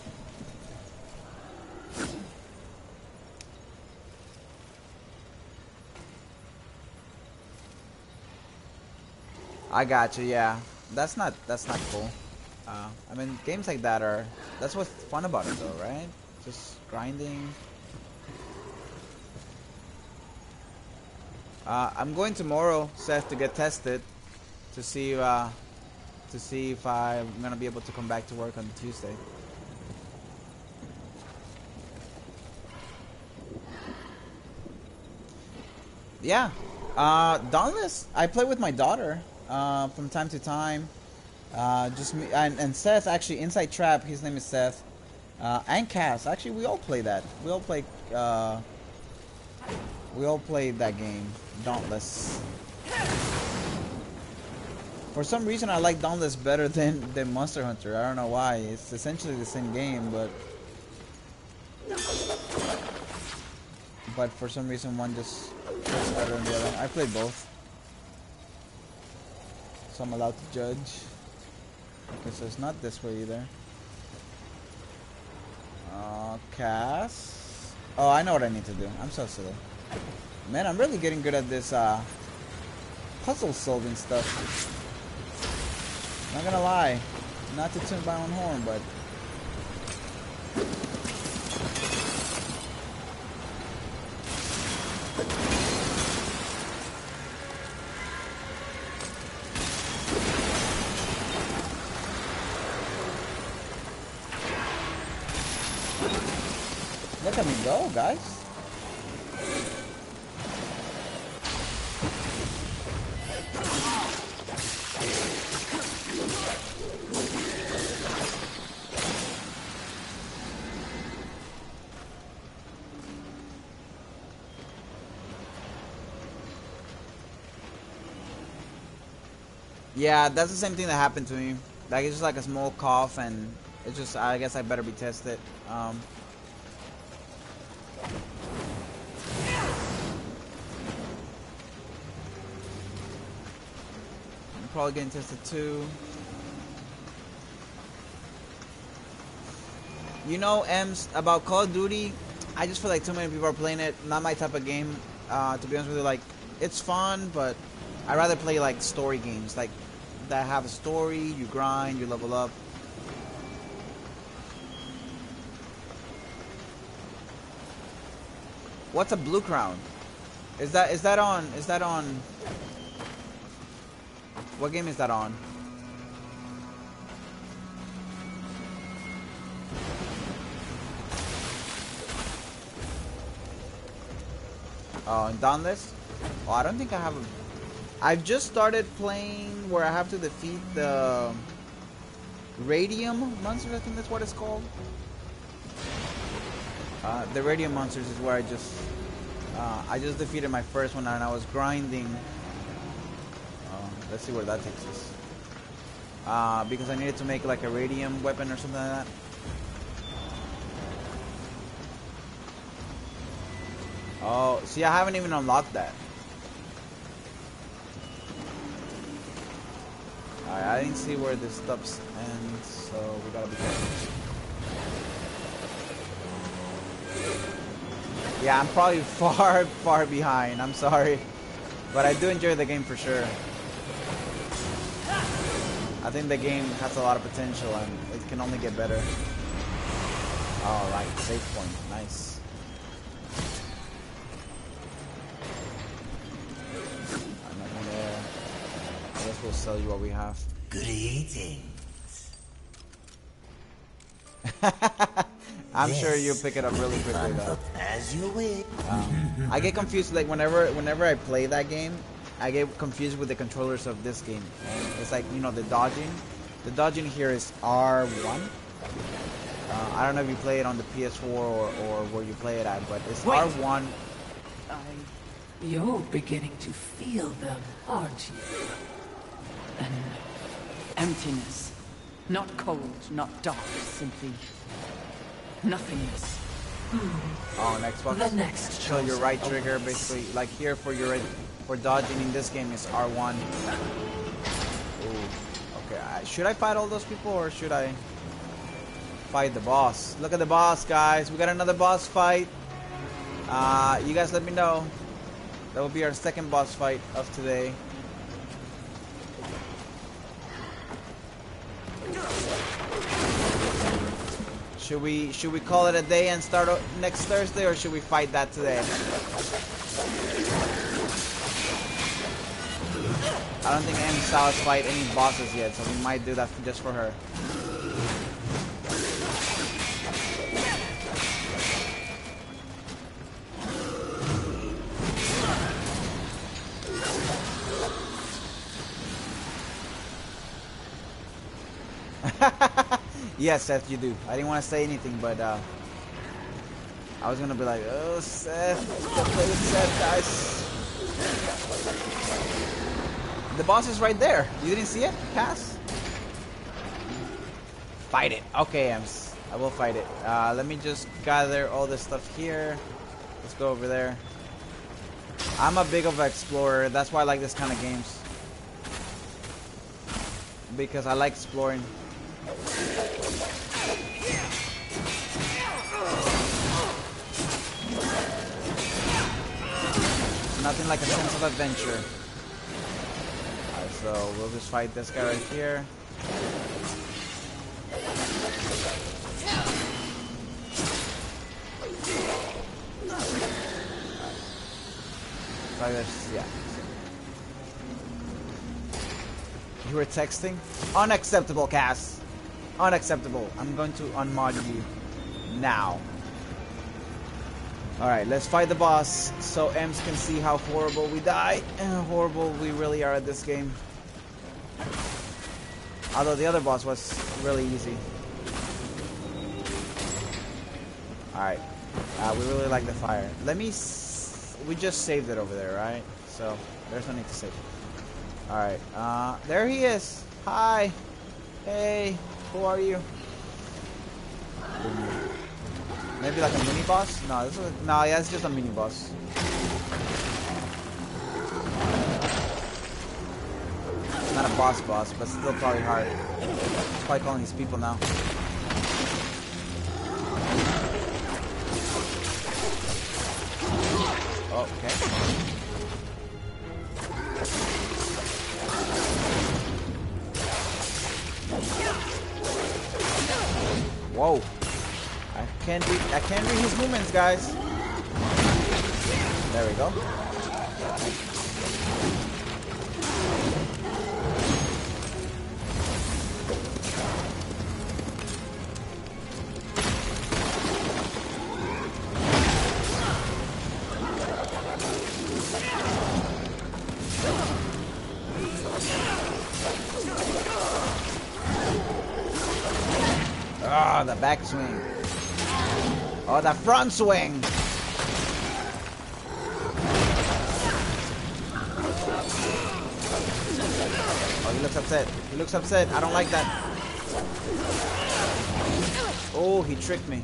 I got you. Yeah, that's not that's not cool. Uh, I mean, games like that are that's what's fun about it, though, right? Just grinding. Uh, I'm going tomorrow, Seth, to get tested to see uh, to see if I'm gonna be able to come back to work on Tuesday. Yeah, uh, Dauntless. I play with my daughter uh, from time to time. Uh, just me and, and Seth actually Inside Trap. His name is Seth. Uh, and Cass. Actually, we all play that. We all play. Uh, we all played that game, Dauntless. For some reason, I like Dauntless better than than Monster Hunter. I don't know why. It's essentially the same game, but but for some reason, one just looks better than the other. I played both, so I'm allowed to judge. Okay, so it's not this way either. Uh, Cass. Oh, I know what I need to do. I'm so silly. Man, I'm really getting good at this uh, puzzle solving stuff. Not gonna lie, not to toot my own horn, but Look me go, guys. Yeah, that's the same thing that happened to me. Like it's just like a small cough, and it's just I guess I better be tested. Um, probably getting tested too. You know, Ems about Call of Duty. I just feel like too many people are playing it. Not my type of game. Uh, to be honest with you, like it's fun, but I rather play like story games, like that have a story. You grind, you level up. What's a blue crown? Is that is that on? Is that on? What game is that on? Oh, Dauntless? Oh, I don't think I have a... I've just started playing where I have to defeat the... Radium monsters, I think that's what it's called. Uh, the radium monsters is where I just... Uh, I just defeated my first one and I was grinding. Let's see where that takes us. Uh, because I needed to make like a radium weapon or something like that. Oh, see, I haven't even unlocked that. Alright, I didn't see where this stuff ends, so we gotta be careful. Yeah, I'm probably far, far behind. I'm sorry. But I do enjoy the game for sure. I think the game has a lot of potential and it can only get better. Alright, save point. Nice. Nothing there. I guess we'll sell you what we have. Good eating. I'm sure you'll pick it up really quickly though. as you wish. Um, I get confused like whenever whenever I play that game, I get confused with the controllers of this game. It's like you know the dodging. The dodging here is R1. Uh, I don't know if you play it on the PS4 or, or where you play it at, but it's Wait. R1. I... You're beginning to feel them, aren't you? An emptiness. Not cold, not dark, simply nothingness. Oh, on Xbox. The next So your right trigger, basically, like here for your for dodging in this game is R1. Ooh. Okay. Should I fight all those people or should I fight the boss? Look at the boss, guys. We got another boss fight. Uh, you guys let me know. That will be our second boss fight of today. Should we should we call it a day and start next Thursday, or should we fight that today? I don't think Amy us fight any bosses yet, so we might do that just for her. yes, Seth, you do. I didn't want to say anything, but uh, I was gonna be like, "Oh, Seth, play Seth, guys." The boss is right there. You didn't see it? Pass. Fight it. Okay, I'm. I will fight it. Uh, let me just gather all this stuff here. Let's go over there. I'm a big of an explorer. That's why I like this kind of games. Because I like exploring. Nothing like a sense of adventure. So we'll just fight this guy right here. Like this, yeah. You were texting? Unacceptable, Cass. Unacceptable. I'm going to unmod you now. Alright, let's fight the boss so Ems can see how horrible we die and how horrible we really are at this game. Although the other boss was really easy. Alright. Uh, we really like the fire. Let me... We just saved it over there, right? So, there's no need to save it. Alright. Uh, there he is. Hi. Hey. Who are you? Maybe like a mini boss? No, this is no, yeah, it's just a mini boss. A boss boss, but still probably hard. He's probably calling these people now. Oh, okay. Whoa. I can't read I can't read his movements, guys. There we go. The front swing. Oh, he looks upset. He looks upset. I don't like that. Oh, he tricked me.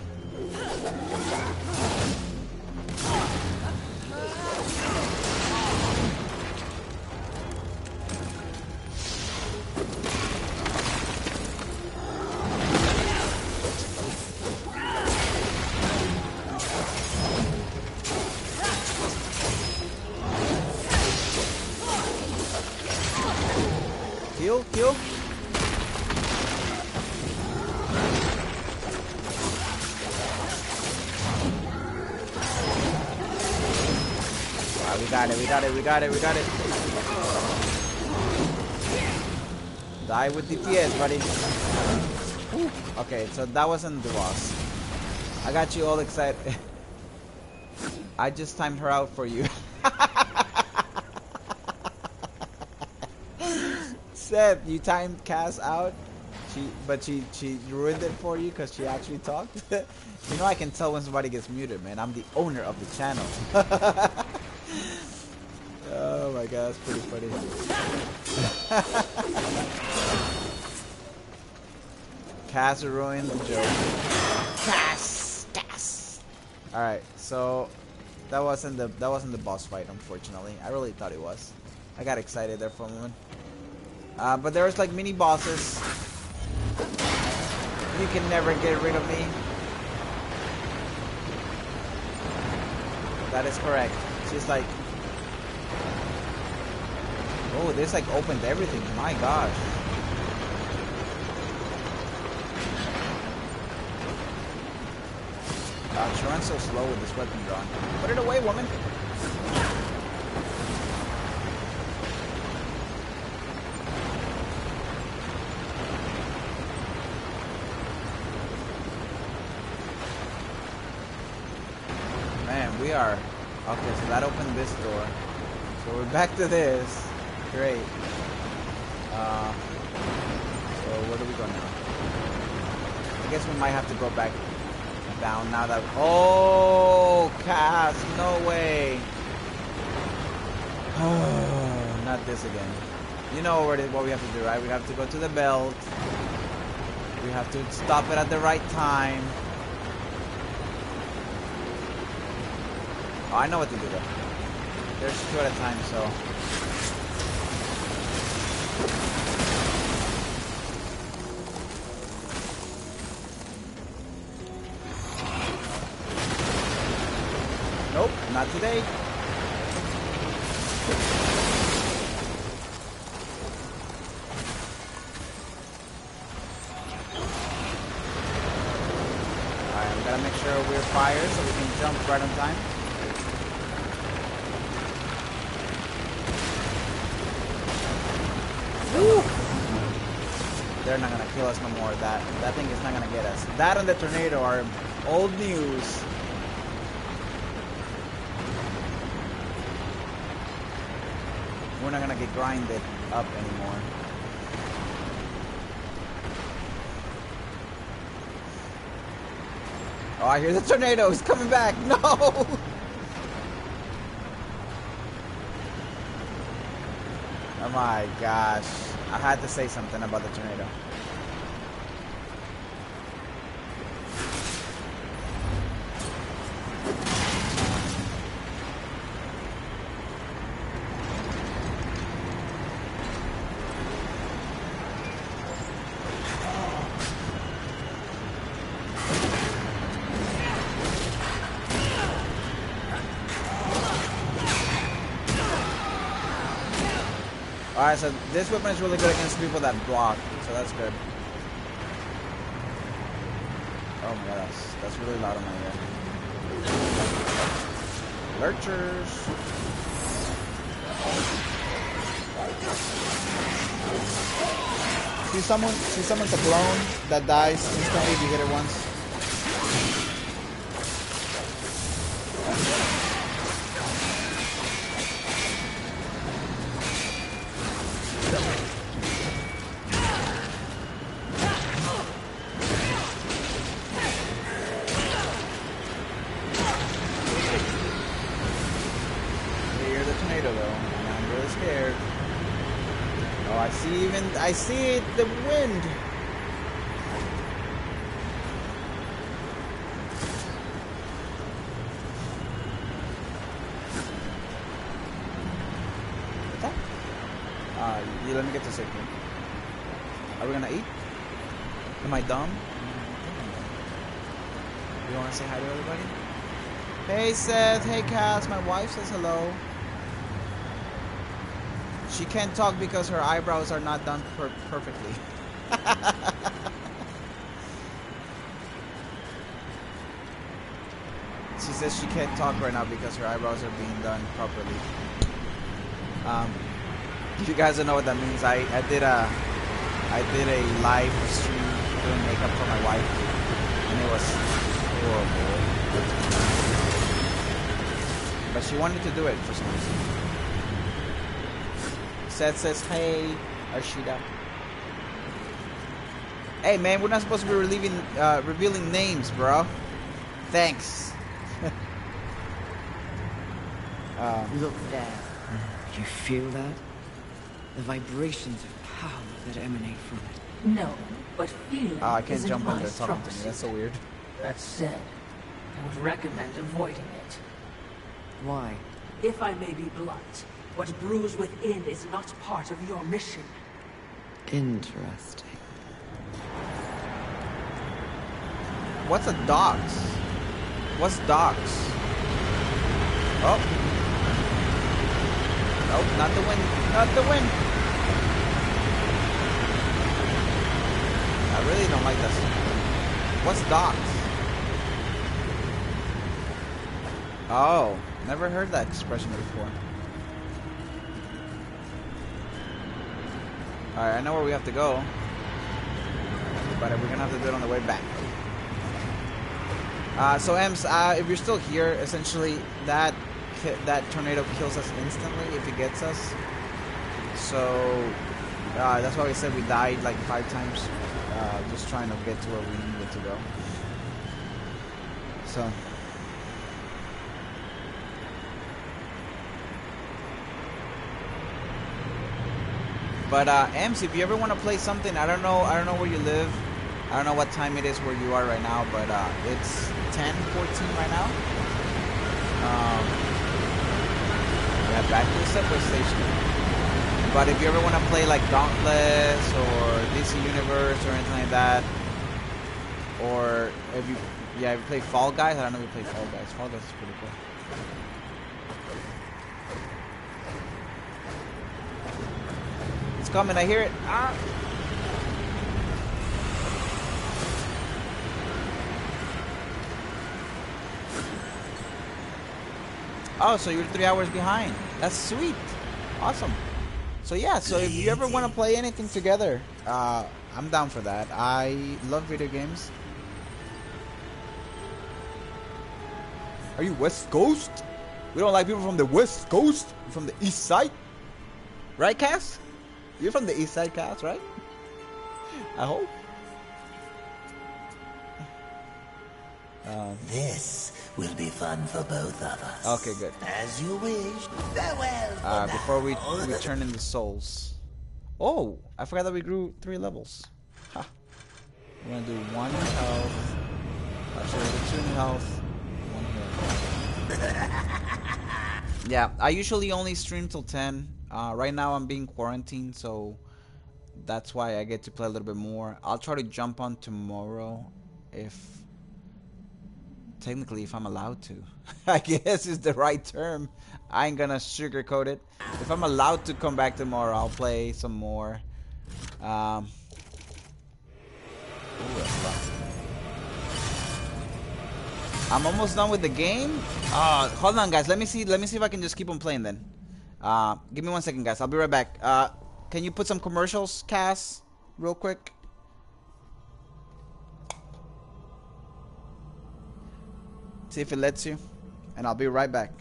We got it, we got it. Die with DPS, buddy. Okay, so that wasn't the boss. I got you all excited. I just timed her out for you. Seth, you timed Cass out. She, but she, she ruined it for you because she actually talked. you know, I can tell when somebody gets muted, man. I'm the owner of the channel. That's pretty funny. Cass ruined the joke. Cass, Cass. All right, so that wasn't the that wasn't the boss fight, unfortunately. I really thought it was. I got excited there for a moment. Uh, but there was like mini bosses. You can never get rid of me. That is correct. She's like... Oh, this like opened everything. My gosh. God, she runs so slow with this weapon drawn. Put it away, woman. Man, we are... Okay, so that opened this door. So we're back to this. Great. Uh, so where do we go now? I guess we might have to go back down now that... Oh, Cass, no way. Oh, not this again. You know what, what we have to do, right? We have to go to the belt. We have to stop it at the right time. Oh, I know what to do though. There's two at a time, so. today. Alright, we gotta make sure we're fired so we can jump right on time. Woo! They're not gonna kill us no more. That that thing is not gonna get us. That and the tornado are old news. Get grinded up anymore. Oh, I hear the tornado. It's coming back. No! Oh my gosh. I had to say something about the tornado. Alright, so this weapon is really good against people that block, so that's good. Oh my god, that's, that's really loud in my ear. Lurchers. See someone, see someone's a clone that dies instantly if you hit it once. I hear the tornado though, and I'm really scared. Oh, I see even, I see it, the wind. What's that? Uh, you let me get to safety. Are we gonna eat? Am I dumb? You wanna say hi to everybody? Hey Cass, my wife says hello. She can't talk because her eyebrows are not done per- perfectly. she says she can't talk right now because her eyebrows are being done properly. Um, if you guys don't know what that means, I, I did a I did a live stream doing makeup for my wife, and it was horrible. But she wanted to do it for some reason. Seth says, hey, Arshida. Hey man, we're not supposed to be relieving, uh, revealing names, bro. Thanks. uh, Look there. You feel that? The vibrations of power that emanate from it. No, but feeling oh, I can't jump on my they're talking to me. That's so weird. That said, I would recommend avoiding it. Why? If I may be blunt, what brews within is not part of your mission. Interesting. What's a dox? What's dox? Oh. Nope, not the wind. Not the wind. I really don't like this. What's dox? Oh, never heard that expression before. Alright, I know where we have to go. But we're gonna have to do it on the way back. Uh, so Ems, uh, if you're still here, essentially that that tornado kills us instantly if it gets us. So uh, that's why we said we died like five times, uh, just trying to get to where we needed to go. So. But uh, if you ever want to play something, I don't know, I don't know where you live. I don't know what time it is where you are right now, but uh, it's 10, 14 right now. Um, yeah, back to the subway station. But if you ever want to play like Dauntless or DC Universe or anything like that, or if you, yeah, if you play Fall Guys, I don't know if you play Fall Guys. Fall Guys is pretty cool. Coming, I hear it. Ah! Oh, so you're three hours behind. That's sweet. Awesome. So yeah, so if you ever want to play anything together, uh, I'm down for that. I love video games. Are you West Coast? We don't like people from the West Coast, from the East Side, right, Cass? You're from the East Side, Cass, right? I hope. Um, This will be fun for both of us. okay, good. As you wish. Farewell Uh, before we we turn into souls. Oh, I forgot that we grew three levels. Ha. We're gonna do one health. Actually, two health. One health. yeah, I usually only stream till ten. Uh, right now I'm being quarantined, so that's why I get to play a little bit more. I'll try to jump on tomorrow, if technically if I'm allowed to. I guess is the right term. I ain't gonna sugarcoat it. If I'm allowed to come back tomorrow, I'll play some more. Um, ooh. I'm almost done with the game. Uh, hold on, guys. Let me see. Let me see if I can just keep on playing then. Uh, give me one second, guys. I'll be right back. Uh, can you put some commercials, Cass, real quick? See if it lets you, and I'll be right back.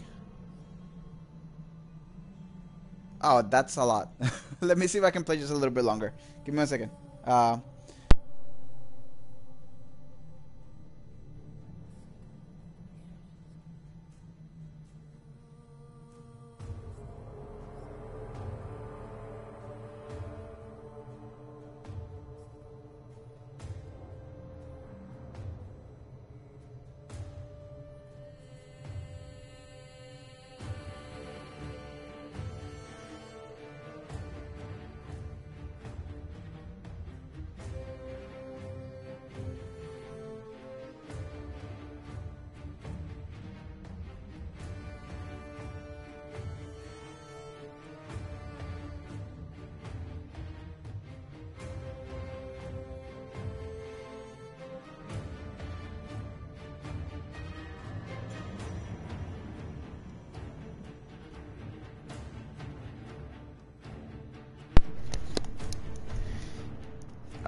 Oh, that's a lot. Let me see if I can play just a little bit longer. Give me one second. Uh,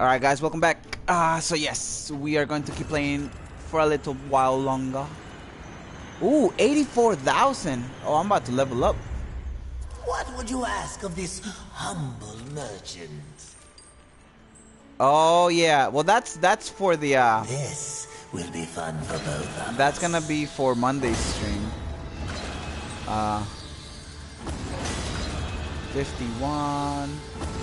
All right, guys, welcome back. Uh, so yes, we are going to keep playing for a little while longer. Ooh, 84,000. Oh, I'm about to level up. What would you ask of this humble merchant? Oh yeah, well that's that's for the uh, This will be fun for both of us. that's gonna be for Monday's stream. Uh, 51.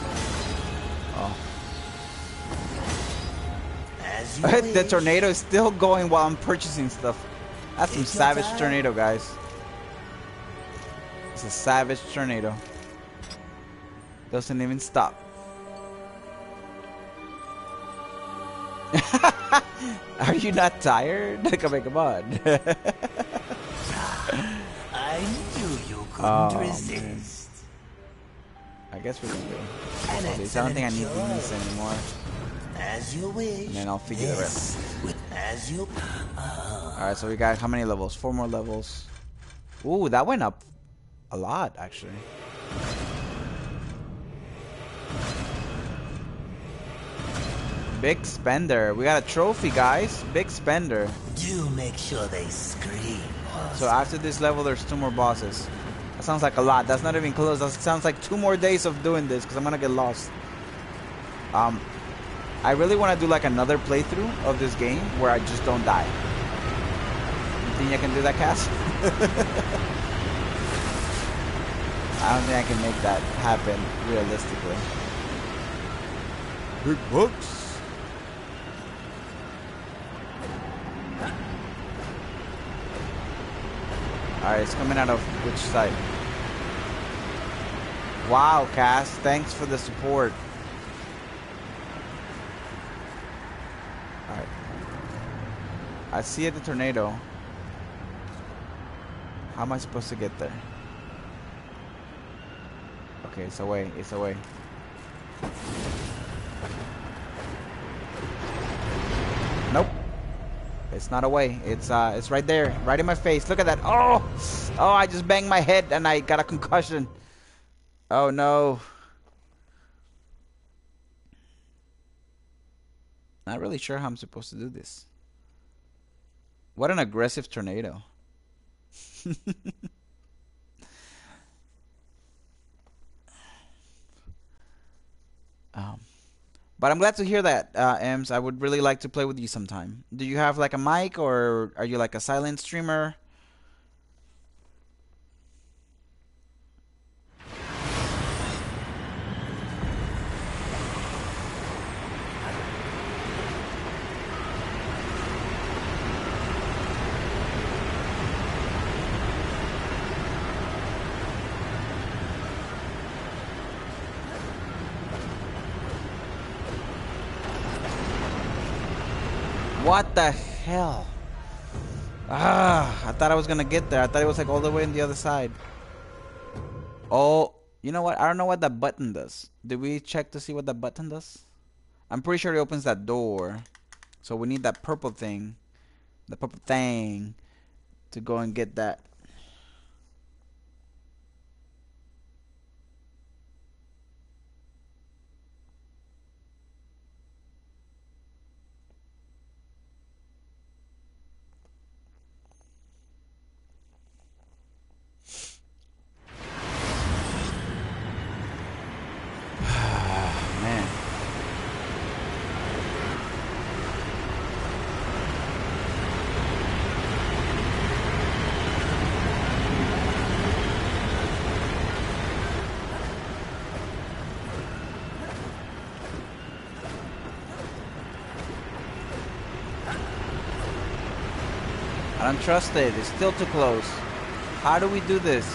the tornado is still going while I'm purchasing stuff. That's some savage tornado, guys. It's a savage tornado. Doesn't even stop. Are you not tired? come on, come on. I knew you couldn't Oh, man. resist. I guess we're gonna do. An. I don't think I need these anymore. As you wish. And then I'll figure the rest. As you. Alright, so we got how many levels? Four more levels. Ooh, that went up a lot, actually. Big spender. We got a trophy, guys. Big spender. Do make sure they scream. So after this level, there's two more bosses. That sounds like a lot. That's not even close. That sounds like two more days of doing this because I'm gonna get lost. Um, I really want to do like another playthrough of this game where I just don't die. You think I can do that, Cass? I don't think I can make that happen realistically. Big bucks. Alright, it's coming out of which side? Wow, Cass, thanks for the support. I see the tornado. How am I supposed to get there? Okay, it's away, it's away. Nope. It's not away. It's uh, it's right there, right in my face. Look at that. Oh, oh! I just banged my head and I got a concussion. Oh no. Not really sure how I'm supposed to do this. What an aggressive tornado. um, but I'm glad to hear that, uh, Ems. I would really like to play with you sometime. Do you have like a mic or are you like a silent streamer? What the hell? Ah, I thought I was gonna get there. I thought it was like all the way on the other side. Oh, you know what? I don't know what that button does. Did we check to see what that button does? I'm pretty sure it opens that door. So we need that purple thing. The purple thing to go and get that. Man. I don't trust it. It's still too close. How do we do this?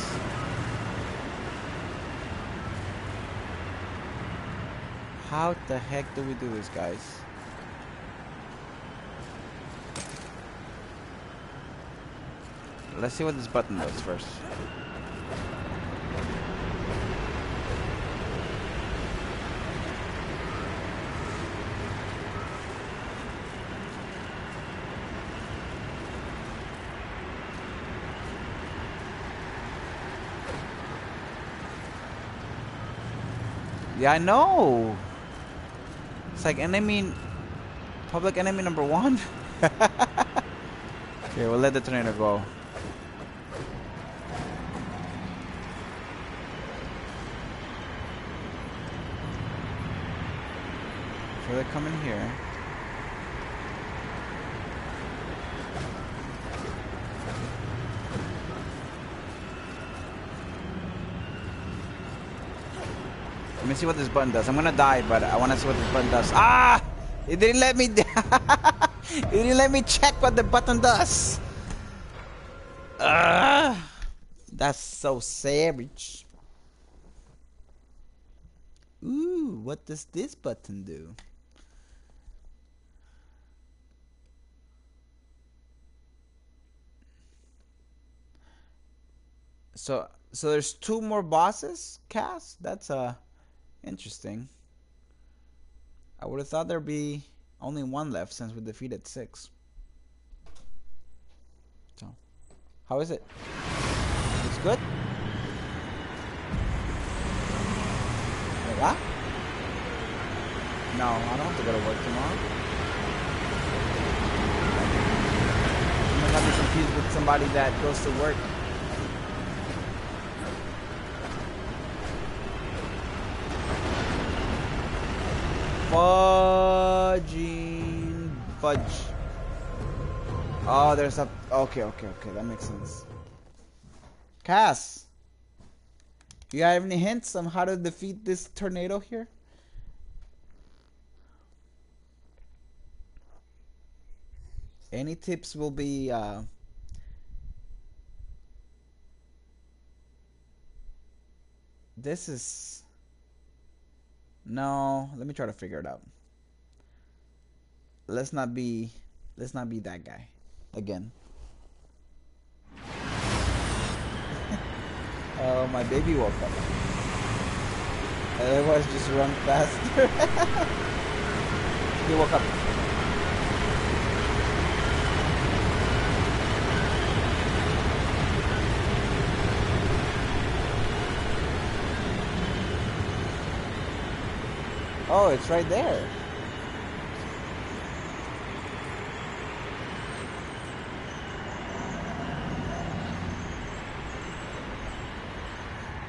How the heck do we do this, guys? Let's see what this button does first. Yeah, I know. It's like enemy, public enemy number one. okay, we'll let the tornado go. So they're coming here. Let me see what this button does. I'm gonna die, but I wanna see what this button does. Ah! It didn't let me. it didn't let me check what the button does. Ah! That's so savage. Ooh, what does this button do? So, so there's two more bosses, Cass. That's uh interesting. I would have thought there'd be only one left since we defeated six. So, how is it? It's good. What? No, I don't have to go to work tomorrow. I'm gonna be confused with somebody that goes to work Fudging fudge. Oh, there's a. Okay, okay, okay. That makes sense. Cass, you have any hints on how to defeat this tornado here? Any tips will be. Uh, this is. No, let me try to figure it out. Let's not be let's not be that guy again. oh, my baby woke up. Otherwise, just run faster. he woke up. Oh, it's right there.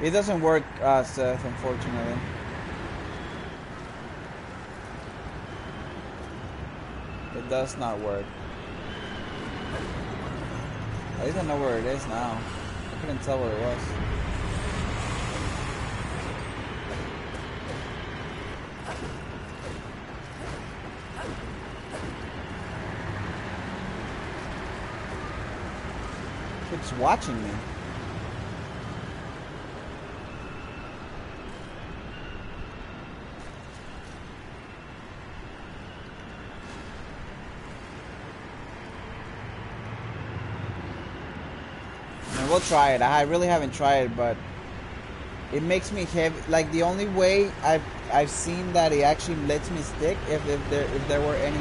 It doesn't work, uh, Seth, unfortunately. It does not work. I know where it is now. I couldn't tell where it was. Keeps watching me. And we'll try it. I really haven't tried it, but it makes me heavy. Like the only way I've I've seen that it actually lets me stick if if there if there were any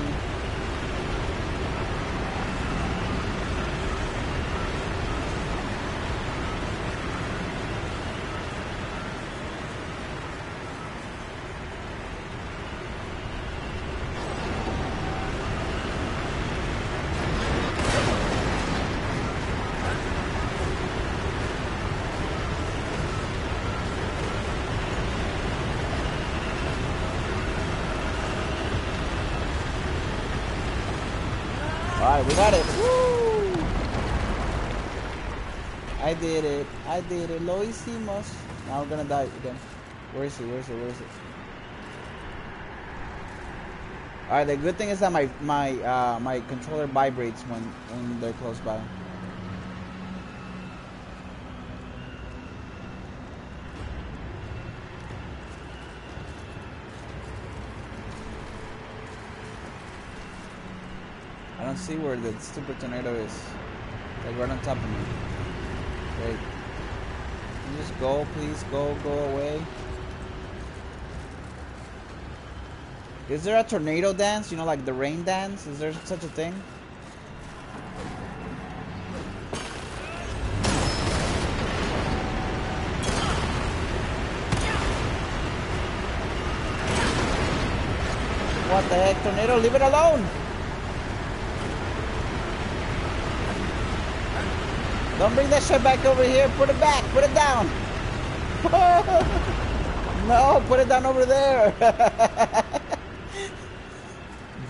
Alright, we got it. Woo! I did it. I did it. Lo hicimos. Now we're gonna die again. Where is it? Where is it? Where is it? Alright, the good thing is that my my uh, my controller vibrates when when they're close by. I don't see where the stupid tornado is. Like right on top of me. Wait. Just go, please? Go, go away. Is there a tornado dance? You know, like the rain dance? Is there such a thing? What the heck, tornado? Leave it alone! Don't bring that shit back over here. Put it back. Put it down. no, put it down over there.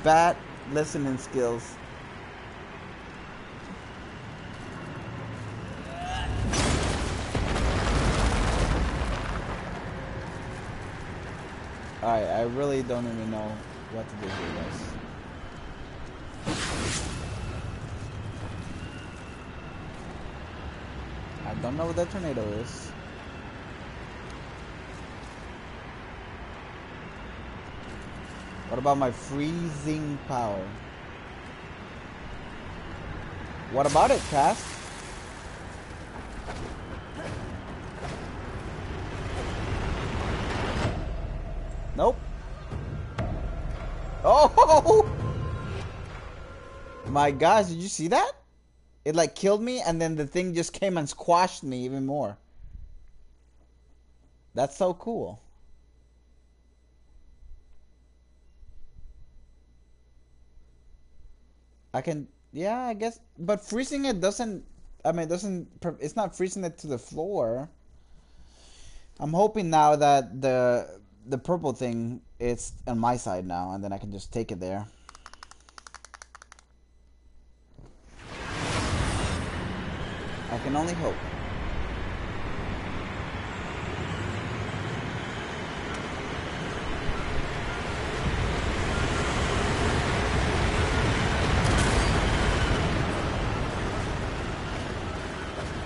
Bad listening skills. Alright, I really don't even know what to do here, guys. Don't know what that tornado is. What about my freezing power? What about it, Cass? Nope. Oh! My gosh, did you see that? It like killed me and then the thing just came and squashed me even more. That's so cool. I can, yeah, I guess, but freezing it doesn't, I mean, it doesn't, it's not freezing it to the floor. I'm hoping now that the, the purple thing is on my side now and then I can just take it there. I can only hope.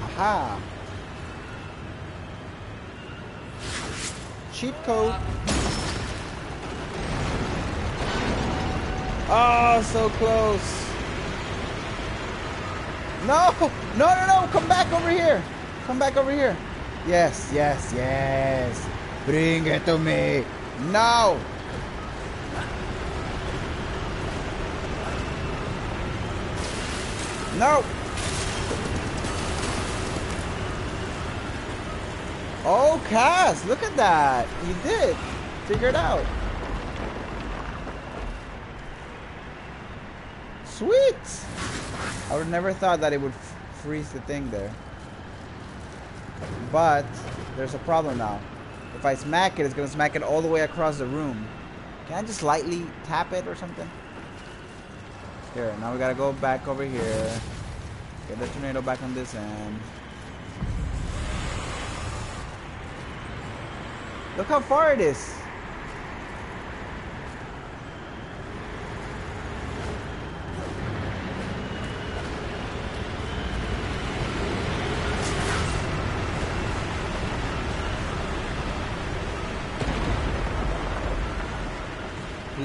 Aha! Cheat code. Oh, so close. No, no, no, no. Come back over here. Come back over here. Yes, yes, yes. Bring it to me. Now. No. Oh, Cass, look at that. You did. Figure it out. Sweet. I would never thought that it would freeze the thing there. But, there's a problem now. If I smack it, it's gonna smack it all the way across the room. Can I just lightly tap it or something? Here, now we gotta go back over here. Get the tornado back on this end. Look how far it is.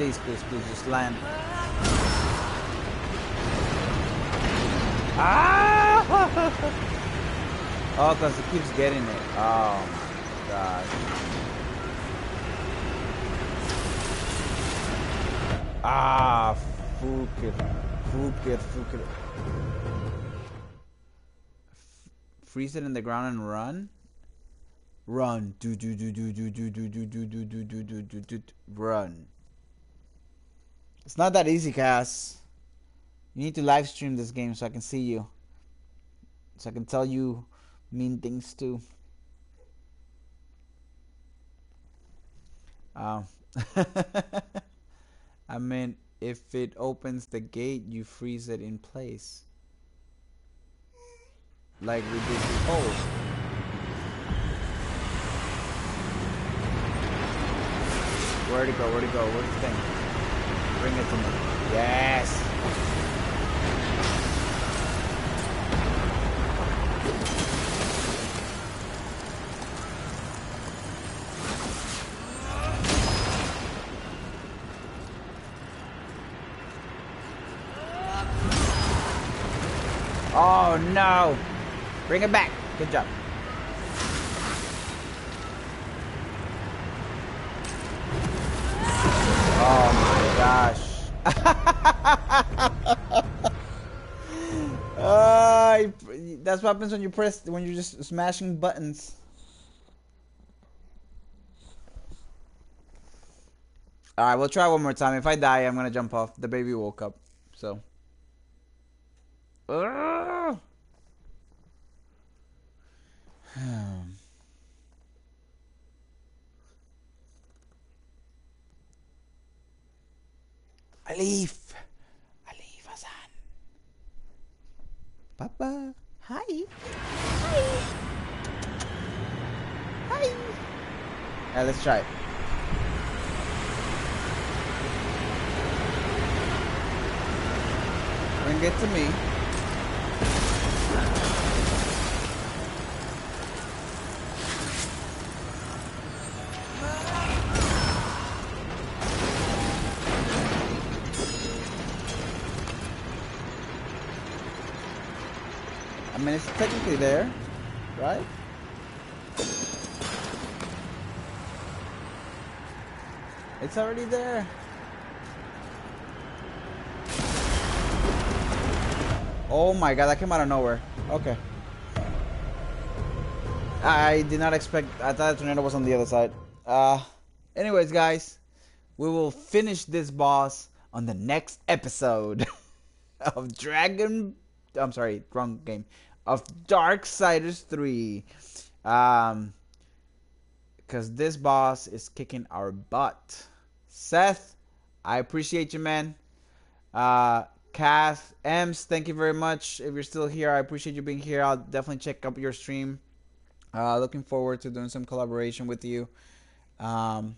Please, please, please, just land. Ah! oh, because it keeps getting it. Oh my gosh. Ah, fuck it. Fuck it, fuck it. Freeze it in the ground and run? Run. Do do do do do do do do do do do do do do run. It's not that easy, Cass. You need to live stream this game so I can see you. So I can tell you mean things too. Um, I mean, if it opens the gate, you freeze it in place. Like we did before. Where'd it go? Where'd it go? Where's the thing? Bring it to me. Yes! Oh no! Bring it back. Good job. Oh gosh. uh, that's what happens when you press, when you're just smashing buttons. Alright, we'll try one more time. If I die, I'm gonna jump off. The baby woke up, so. Ugh. Alif. Alif Hassan. Papa. Hi. Hi. Hi. Alright, let's try it. Bring it to me. I mean, it's technically there, right? It's already there. Oh my god, that came out of nowhere. Okay. I did not expect, I thought the tornado was on the other side. Uh, anyways, guys, we will finish this boss on the next episode of Dragon, I'm sorry, wrong game, of Darksiders 3. Um, because this boss is kicking our butt. Seth, I appreciate you, man. Uh, Cass, Ems, thank you very much. If you're still here, I appreciate you being here. I'll definitely check up your stream. Uh, looking forward to doing some collaboration with you. Um,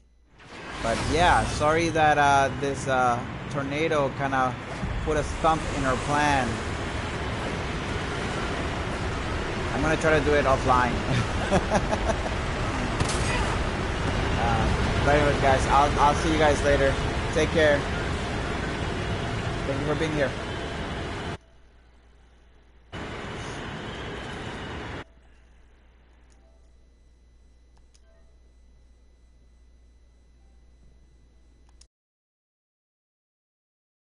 but yeah, sorry that uh, this uh, tornado kind of put a stump in our plan. I'm gonna try to do it offline. uh, but anyways, guys, I'll I'll see you guys later. Take care. Thank you for being here.